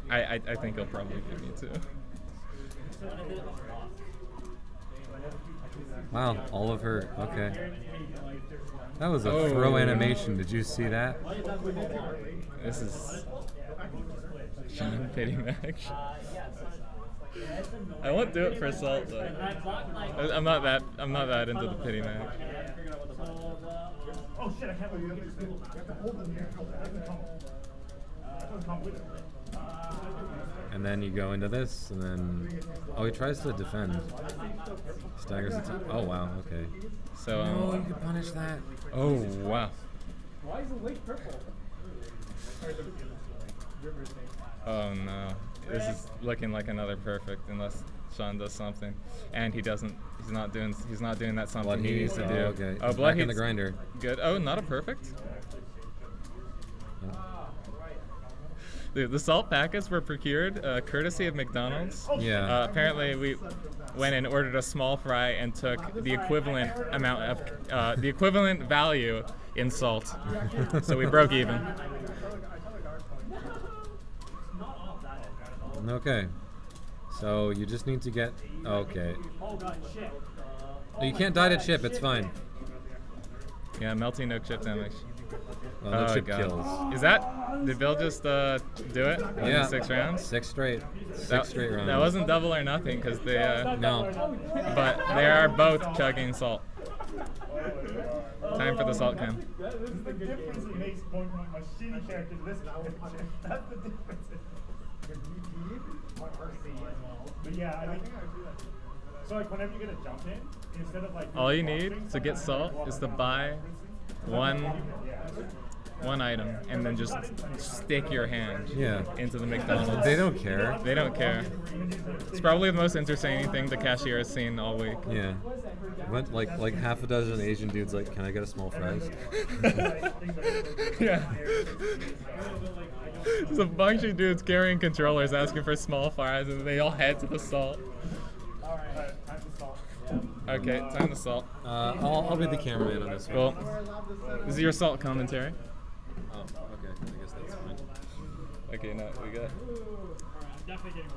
I, I, I think he'll probably beat me too. Wow, all of her. Okay. That was a Oh. throw animation. Did you see that? This is Sean pity match. I won't do it for salt though. I- I'm not that. I'm not that into the pity match. Oh shit, I can't believe you have to hold them here. That doesn't come. That doesn't come with it. And then you go into this, and then. Oh, he tries to defend. Staggers the top. Oh, wow, okay. So Oh, you um, could punish that. oh wow. Why is the lake purple? Oh no. This is looking like another perfect unless Sean does something, and he doesn't. He's not doing. He's not doing that something Blood he needs to Oh, do. okay. Oh, He's blood back in the grinder. Good. Oh, not a perfect. Dude, the salt packets were procured uh, courtesy of McDonald's. Yeah. Uh, apparently, we went and ordered a small fry and took the equivalent amount of uh, the equivalent value in salt. so we broke even. Okay. So you just need to get. Okay. Oh. No, you can't die to chip, it's fine. Yeah, melting no chip damage. Well, no Oh, chip God. kills. Is that? Did Bill just uh, do it? Yeah. Six rounds. Six straight. Six That, straight rounds. that wasn't double or nothing because they. Uh, No. but they are both chugging salt. Time for the salt can. This is the difference it makes going my shitty character to this character. (laughs) That's the difference. But yeah, I think. So like whenever you get a jump in, instead of like All you need to get salt is to buy one one item, and then just stick your hand Yeah. into the McDonald's. They don't care. They don't care. It's probably the most entertaining thing the cashier has seen all week. Yeah. Went like like half a dozen Asian dudes like, can I get a small fries? (laughs) yeah. (laughs) There's a bunch of dudes carrying controllers asking for small fries, and they all head to the salt. Okay, time to salt. Uh, I'll, I'll be the cameraman on this one. Cool. This is your salt commentary. Oh, okay. I guess that's fine. Okay, no, we got.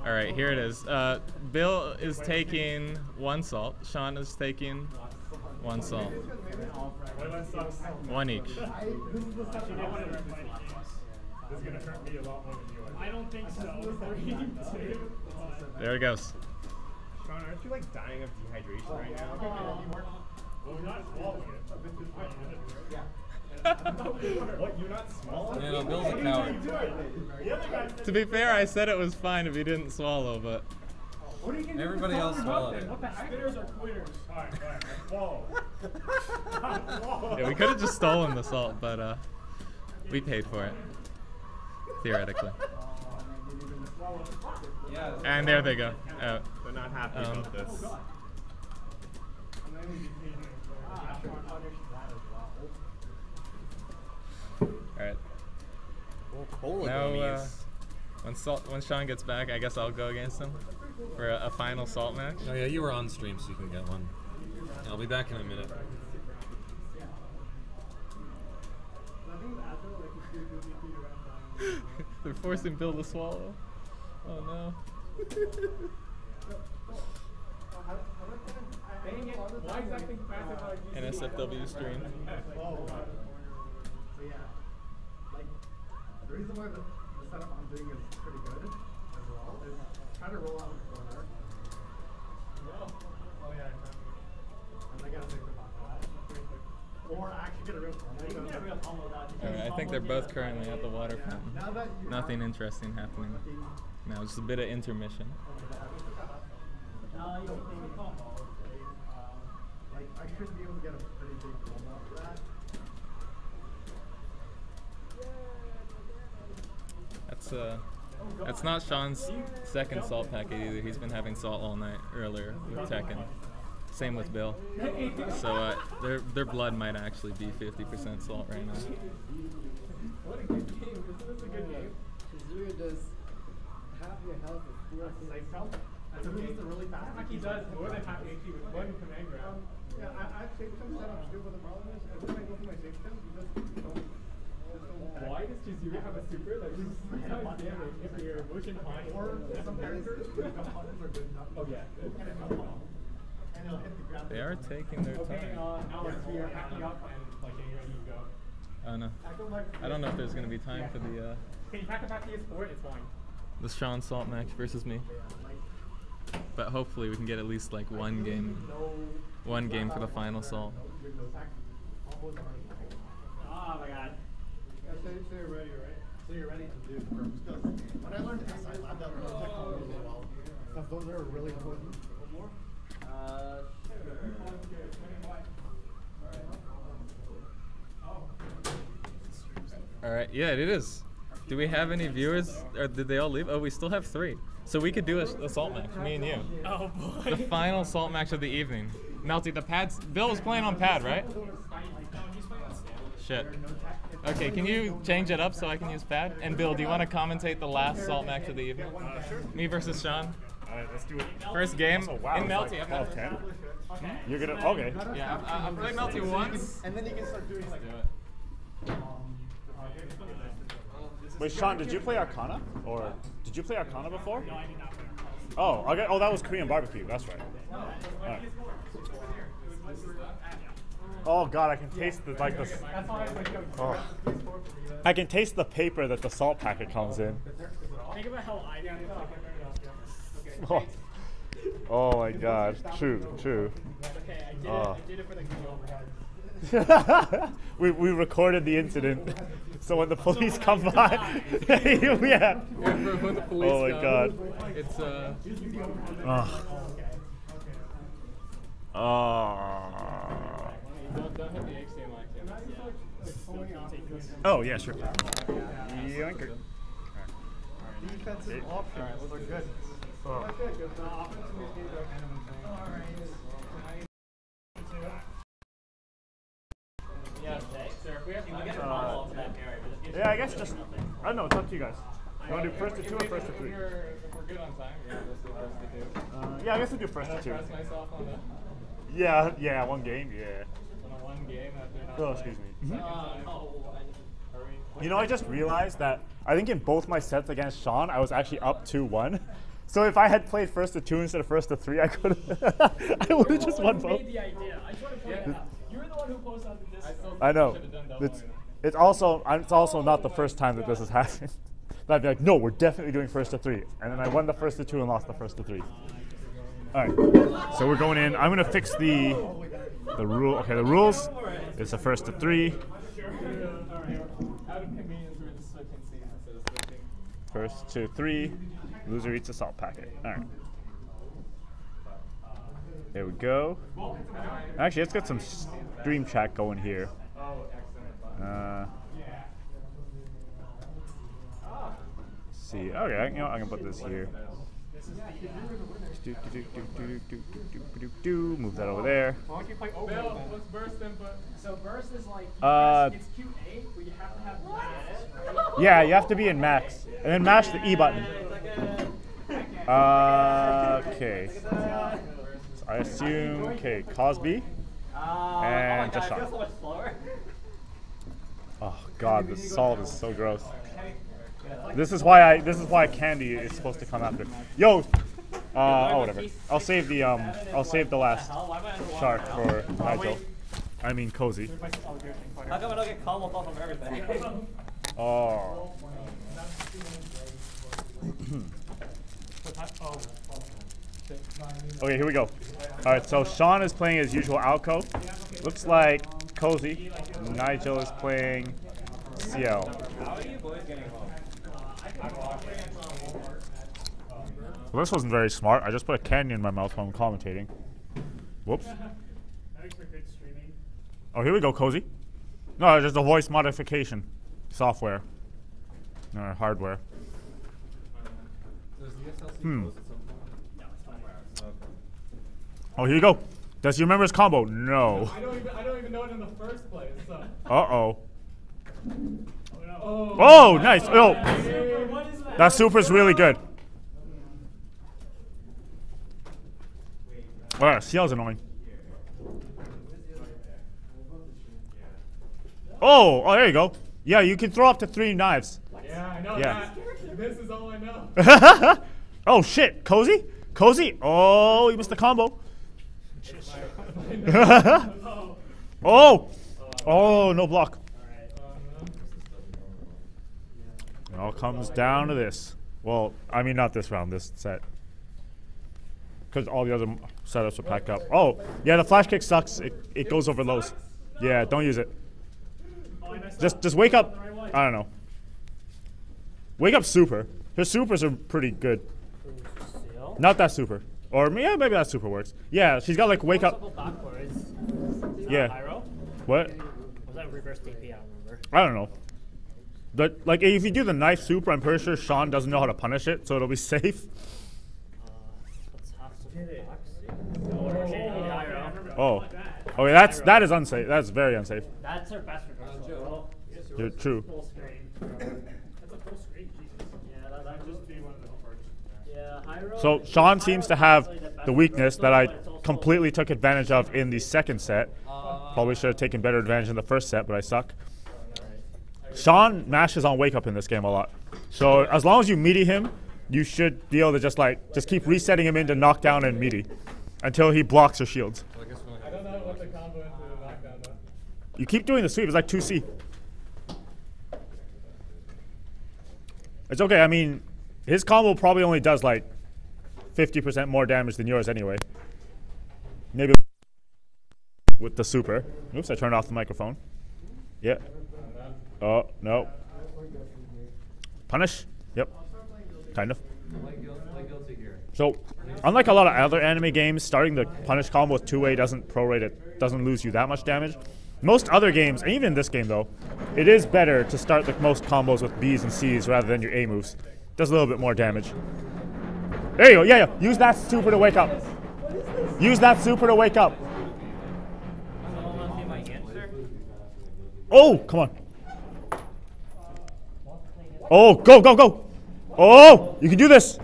All right, here it is. Uh, Bill is taking one salt. Sean is taking one salt. One each. This is gonna hurt me a lot more than you. I don't think so. (laughs) Three. There it goes. Sean, aren't you like dying of dehydration right now? Well, we're not swallowing it. (laughs) what? You're not small? Yeah, no, Bill's a coward. The other guy said To be fair, I said it was fine if he didn't swallow, but Everybody else swallowed it. Spitters are quitters. Alright, alright, swallow. (laughs) Swallow. yeah, we could have just stolen the salt, but uh, we paid for it theoretically. (laughs) And there they go. Out. They're not happy Um, about this. All right. Oh, cola Now, uh, gummies. when salt, when Sean gets back, I guess I'll go against him for a, a final salt match. Oh yeah, you were on stream, so you can get one. I'll be back in a minute. (laughs) They're forcing Bill to swallow. Oh no. NSFW stream. So yeah, like the reason why the, the setup I'm doing is pretty good as well is try to roll out the corner. Oh yeah, and I gotta think about that. Or actually get a real You get a real combo dodge. Alright, I think they're both currently at the water fountain. Now that you Nothing interesting happening. Now, just a bit of intermission. No, you can take a I should be able to get a pretty big combo off of that. That's uh, that's not Sean's second salt packet either. He's been having salt all night earlier with Tekken. Same with Bill. So uh, their their blood might actually be 50% salt right now. What a good game! Isn't this a good game? Kazuya does half your health is four six. As opposed to really fast. He does more than half HP with one command grab. Yeah, I, I have safe jump set up too, but the problem is every time I go for my safe jump, you just don't. Why does Chizuru have a super that does three times damage if you're motion high? Or some characters, the buttons are good enough. Oh yeah. They are taking their time. uh, Alex, we are hacking up and like getting ready to go. Oh no. I don't know if there's gonna be time for the uh, Can you hack up at PS4? It's fine. the Sean Salt match versus me. But hopefully we can get at least like one game, one game for the final salt. Oh my god. Yeah, so, so you're ready, right? So you're ready to do firms. Because when I learned this, I learned that real tech combos as well. Because those are really important. Uh, All right, yeah, it is. Do we have any viewers, or did they all leave? Oh, we still have three. So we could do a, a salt match, me and you. oh boy. The final salt match of the evening. Melty, the pads. Bill was playing on pad, right? Shit. Okay, can you change it up so I can use pad? And Bill, do you want to commentate the last salt match of the evening? Me versus Sean. Alright, let's do it. First game Oh, wow. in Melty. Like I've never- 12, 10? You're gonna, okay. Yeah, I've, I've played Melty once. And then you can start doing like. Do it. Wait, Sean, did you play Arcana? Or did you play Arcana before? No, I did not play Oh, okay. Oh, that was Korean barbecue. That's right. Alright. Oh god, I can taste the like the. Oh. I can taste the paper that the salt packet comes in. Think about how I did it. Oh, (laughs) oh my god, true, true. Okay, I did Oh. it. I did it for the kill. (laughs) we, we recorded the incident, so when the police come by, (laughs) yeah. Yeah, when the police Oh my come, god. It's uh. Ugh. Oh. Don't, don't hit the HDMI cable. Oh, yeah, sure. Yoinker. Defensive options are good. Yeah, I guess just, I don't know, it's up to you guys. You want to do first to two or first to three? Uh, yeah, I guess we'll do first to two. Yeah, yeah, one game, yeah. Oh, excuse me. Mm-hmm. You know, I just realized that I think in both my sets against Sean, I was actually up 2 1. (laughs) So if I had played first to two instead of first to three, I could. (laughs) I would have just won both. made the idea. I just want to point that out. You're the one who posted on the I Discord. still I know. should've done double It's, it's also it's also not the first time that this has happened. (laughs) That I'd be like, no, we're definitely doing first to three, and then I won the first to two and lost the first to three. All right, so we're going in. I'm gonna fix the the rule. Okay, the rules It's the first to three, Out of convenience, we're just switching seats instead of switching. first to three. Loser eats a salt packet. All right. There we go. Actually, it's got some stream chat going here. Uh, see. Okay, you know, I'm gonna put this here. Do, do, do, Move that over there. Don't burst so burst is like uh. Yeah, you have to be in max, and then mash the E button. (laughs) Uh, okay. So I assume okay, Cosby. And just shot. so much slower. Oh God, the salt is so gross. This is why I. This is why candy is supposed to come after. Yo. Uh, oh whatever. I'll save the um. I'll save the last Why am I underwater shark for Nigel. I mean cozy. How come I don't get combo buff of everything? Oh. (clears throat) Okay, here we go. All right, so Sean is playing his usual Aoko. Looks like Cozy. Nigel is playing Ciel. Well, this wasn't very smart. I just put a candy in my mouth while I'm commentating. Whoops. Oh, here we go, Cozy. No, just a voice modification software. No, hardware. Hmm. Oh, here you go. Does he remember his combo? No. I don't even I don't even know it in the first place. So. Uh oh. Oh, Oh, nice. Oh, what is that? that super's really good. Wow, Ciel's annoying. Oh, oh, there you go. Yeah, you can throw up to three knives. Yeah, I know Yeah. that. This is all I know. (laughs) (laughs) oh shit, cozy, cozy. Oh, you missed the combo. (laughs) oh, oh, no block. It all comes down to this. Well, I mean, not this round, this set. Because all the other setups are packed up. Oh, yeah, the flash kick sucks. It, it goes over lows. Yeah, don't use it. Just just wake up. I don't know. Wake up super. His supers are pretty good. Not that super. Or yeah, maybe that super works. Yeah, she's got like wake up. Yeah. Pyro? What? Was that reverse DP? I don't remember. I don't know. But like if you do the knife super, I'm pretty sure Sean doesn't know how to punish it, so it'll be (laughs) safe. Uh, let's have some box. Pyro. Oh. Okay, that's that is unsafe. That's very unsafe. That's our best reversal. You're true. Full screen. That's a full screen, Jesus. Yeah, that, that just be one of the first. Yeah, Hyro. So Sean seems to have the weakness that I completely took advantage of in the second set. Probably should have taken better advantage in the first set, but I suck. Sean mashes on wake up in this game a lot. So as long as you meaty him, you should be able to just like just keep resetting him into knockdown and meaty until he blocks or shields. You keep doing the sweep. It's like 2C. It's okay. I mean, his combo probably only does like 50% more damage than yours anyway. Maybe with the super. Oops, I turned off the microphone. Yeah. Oh, no. Punish? Yep. Kind of. So, unlike a lot of other anime games, starting the punish combo with two-way doesn't prorate it, doesn't lose you that much damage. Most other games, and even in this game though, it is better to start the most combos with Bs and Cs rather than your A moves. Does a little bit more damage. There you go. Yeah, yeah. Use that super to wake up. Use that super to wake up. Oh, come on. Oh, go, go, go. Oh, you can do this.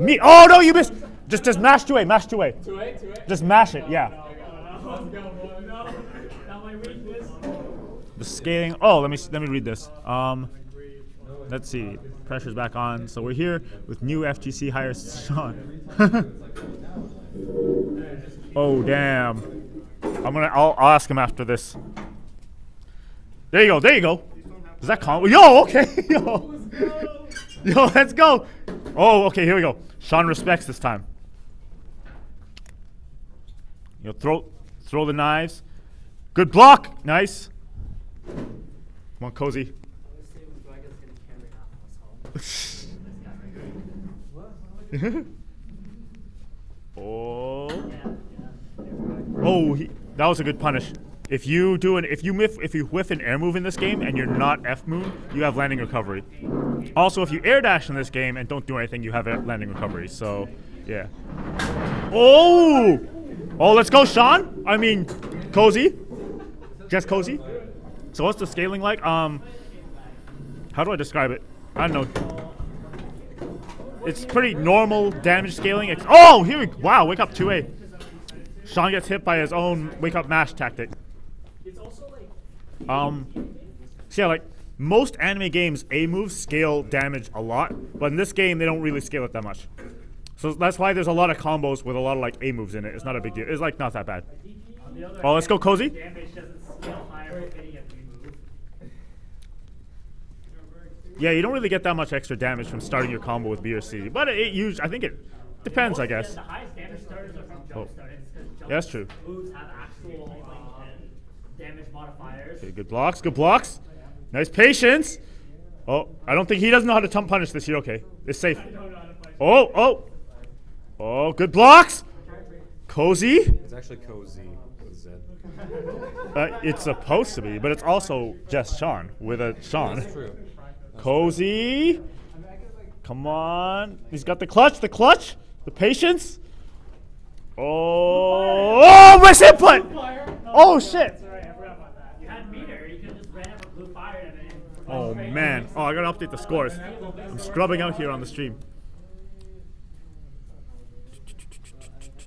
Me. Oh no, you missed. Just, just mash two A, mash two A. Two A, two A. Just mash it. Yeah. Let's go, boy. No, not my weakness. The scaling. Oh, let me let me read this. Um, let's see. Pressure's back on. So we're here with new FGC hire Sean. (laughs) oh damn. I'm gonna. I'll, I'll ask him after this. There you go. There you go. Does that count? Yo, okay. (laughs) Yo. Yo, let's go. Oh, okay. Here we go. Sean respects this time. You know, throw throw the knives. Good block. Nice. Come on, cozy. Oh. (laughs) Oh, he, that was a good punish. If you do an if you whiff if you whiff an air move in this game and you're not F moon, you have landing recovery. Also, if you air dash in this game and don't do anything, you have a landing recovery. So, yeah. Oh, oh, let's go, Sean. I mean, cozy. Just cozy. So what's the scaling like? Um, how do I describe it? I don't know. It's pretty normal damage scaling. Oh, here we wow, wake up 2A. Sean gets hit by his own wake up mash tactic. It's also like Um, so yeah, like most anime games, A moves scale damage a lot, but in this game they don't really scale it that much. So that's why there's a lot of combos with a lot of like A moves in it. It's not a big deal. It's like not that bad. Oh, let's go cozy. Damage doesn't scale higher with any of the move. Yeah, you don't really get that much extra damage from starting your combo with B or C, but it, it usually I think it depends, I guess. The highest damage starters are from jump Oh. starters Yeah, that's true. moves have actual like, uh, damage modifiers. Okay, good blocks, good blocks. Nice patience. Oh, I don't think he doesn't know how to tump punish this year. Okay, it's safe. Oh, oh, oh, good blocks. Cozy. It's actually cozy with a Z. Uh, it's supposed to be, but it's also just Sean with a Sean. That's true. Cozy. Come on. He's got the clutch, the clutch, the patience. Oh, oh miss input. Oh, shit. Sorry, I forgot about that. You had meter. You could have just ran up a blue fire and then. Oh, man. Oh, I gotta update the scores. I'm scrubbing out here on the stream.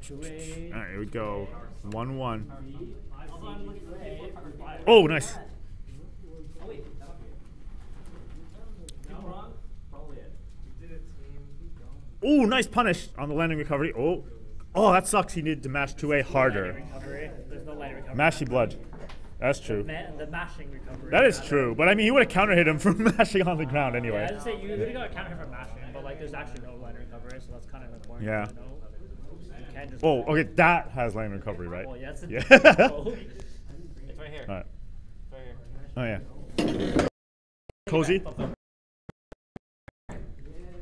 All right, here we go. 1 1. Oh, nice. Oh, nice punish on the landing recovery. Oh, oh, that sucks. He needed to mash 2A harder. There's no light recovery. Mashy blood. That's true. Ma- the mashing recovery. That is true. But I mean, he would have counter hit him from (laughs) mashing on the ground anyway. Yeah, I anyway. just say you really got to counter him for mashing, but like there's actually no light recovery, so that's kind of important. Yeah. To know. You. Oh, okay, that has landing recovery, right? Well, yeah, it's Yeah. (laughs) It's right here. All Alright. right here. Oh yeah. Cozy.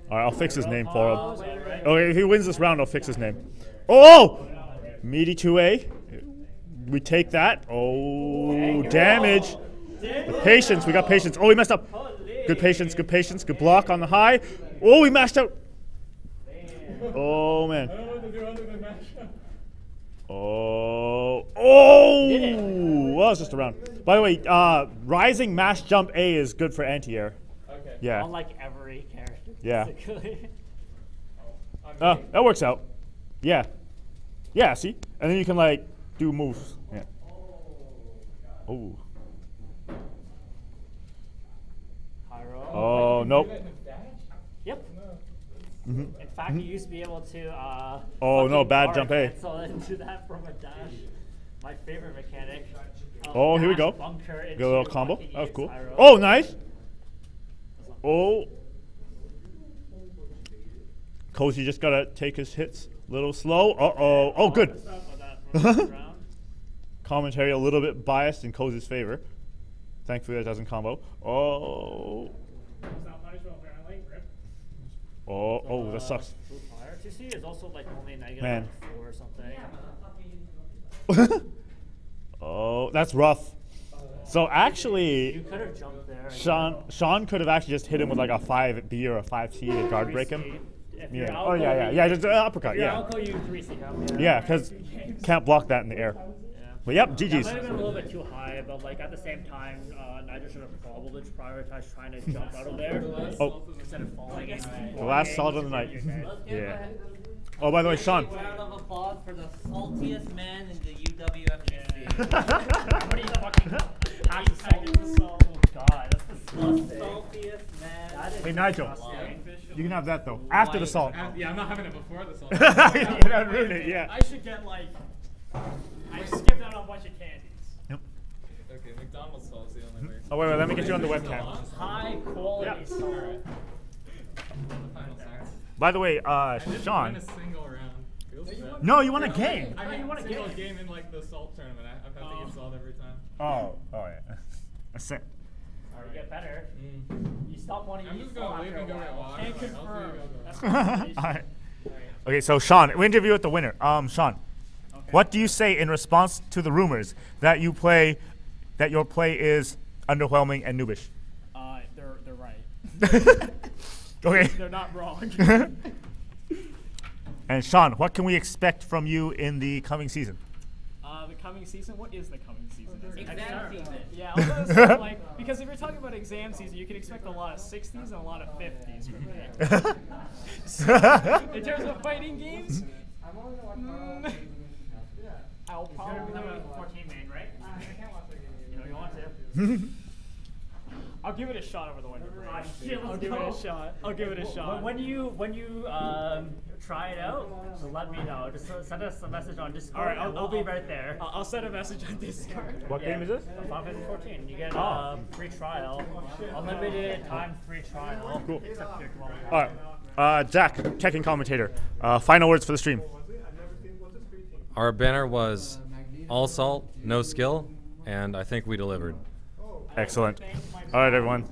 All right, I'll fix his name for him. Okay, if he wins this round, I'll fix his name. Oh, meaty two A. We take that. Oh, damage. The patience. We got patience. Oh, we messed up. Good patience. Good patience. Good block on the high. Oh, we mashed out. Oh man. Oh, oh! Well, that was just a round. By the way, uh, rising mash jump A is good for anti-air. Okay. Yeah. Unlike every character. Yeah. (laughs) Oh, that works out. Yeah. Yeah, see? And then you can, like, do moves. Yeah. Oh. Oh, nope. Yep. In fact, you used to be able to. Uh. Oh, no, bad jump A. Cancel into that from a dash. My favorite mechanic. Uh, Oh, here we go. Get a little combo. That cool. pyro. Oh, nice. Oh. Cozy just gotta take his hits a little slow. Uh oh. Oh, good. Stuff with that from the round. Commentary a little bit biased in Cozy's favor. Thankfully, that doesn't combo. Oh. Stop punishment apparently. Rip. Oh, oh, that sucks. Blue is also like only negative Man. four or something. (laughs) oh, that's rough. So actually, could have jumped there. and Sean. Sean could have actually just hit him with like a five B or a five C to guard break him. If you're Yeah. Oh yeah, yeah, Aoko, yeah. you- Just uh, uppercut. If you're Yeah. Aoko, you three C him. Yeah, because can't block that in the air. But yep, That GG's. might have been a little bit too high, but like at the same time, uh, Nigel should have probably prioritized trying to jump out of there Oh, instead of falling. in. the last salt of the night. Yeah. Oh, by the way, Sean. Round of applause for the saltiest man in the UWFGC. (laughs) What are you fucking half a second? Oh god, that's disgusting. saltiest man. That is Hey Nigel, you can have that though after the salt. yeah, I'm not having it before the salt. You're gonna ruin it. Yeah. I should get like. I skipped out on a bunch of candies. Yep. okay, McDonald's salt's the only way. Oh wait, wait. Let me get you on the webcam. High quality salt. By the way, uh, I didn't Sean. win a single round. No, you won a game. I mean, you won a game. game in like the salt tournament. I, I've had to get salt every time. Oh, oh yeah. (laughs) A cent. You get better. Mm. You stop wanting to I'm eat just salt gonna leave after a while. water. Can Like, you confirm. That's (laughs) All right. Okay, so Sean, we interview with the winner. Um, Sean, what do you say in response to the rumors that you play, that your play is underwhelming and noobish? Uh, they're they're right. (laughs) okay. (laughs) They're not wrong. And Sean, what can we expect from you in the coming season? uh, the coming season. What is the coming season? Is it Exam season. (laughs) Yeah, (laughs) I say, like because if you're talking about exam season, you can expect a lot of 60s and a lot of 50s from me. (laughs) In terms of fighting games, mm, I'll You're gonna probably. become a 14 main, right? You know you want to. I'll give it a shot over the winter break. Ah, shit, I'll let's give it a shot. I'll give it a shot. when you when you um, try it out, just let me know. Just uh, send us a message on Discord. All right, I'll, we'll I'll be right there. I'll, I'll send a message on Discord. (laughs) What Yeah. game is this? Final Fantasy 14. You get Oh. um, free trial, unlimited time free trial. Cool. Except for your 12 All right. Uh, Jack, Tekken commentator. Uh, final words for the stream. Our banner was all salt, no skill, and I think we delivered. Excellent. All right, everyone.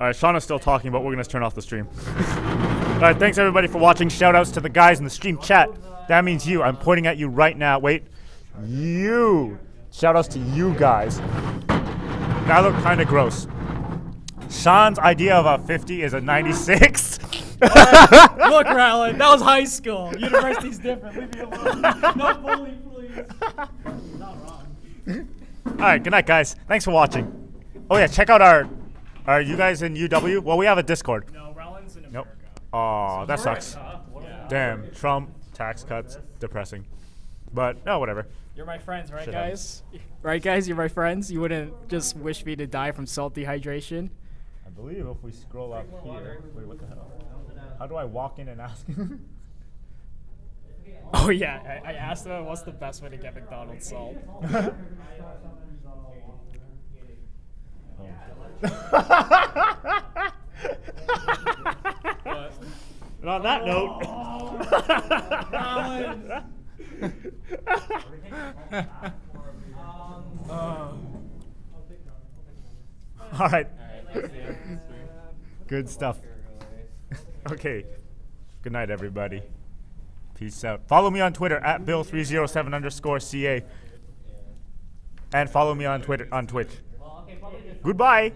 All right, Sean is still talking, but we're going to turn off the stream. All right, thanks everybody for watching. Shout outs to the guys in the stream chat. That means you. I'm pointing at you right now. Wait. You. Shout outs to you guys. That look kind of gross. Sean's idea of a 50 is a 96. (laughs) Look, Rylan, that was high school. University's different. Leave me alone. No bullying, please. Not wrong. All right, good night, guys. Thanks for watching. Oh yeah, check out our. Are you guys in UW? Well, we have a Discord. No, Rylan's in Nope. America. Oh, that sucks. Yeah. Damn, Trump tax cuts, depressing. But no, whatever. You're my friends, right, Shit guys? Right, guys? You're my friends. You wouldn't just wish me to die from salt dehydration. I believe if we scroll up here. Wait, what the hell? How do I walk in and ask? (laughs) Oh yeah, I, I asked them what's the best way to get McDonald's salt. (laughs) and on that note. (laughs) All right. Good stuff. Okay. Good night, everybody. Peace out. Follow me on Twitter at Bill307 underscore CA. And follow me on Twitter on Twitch. Goodbye.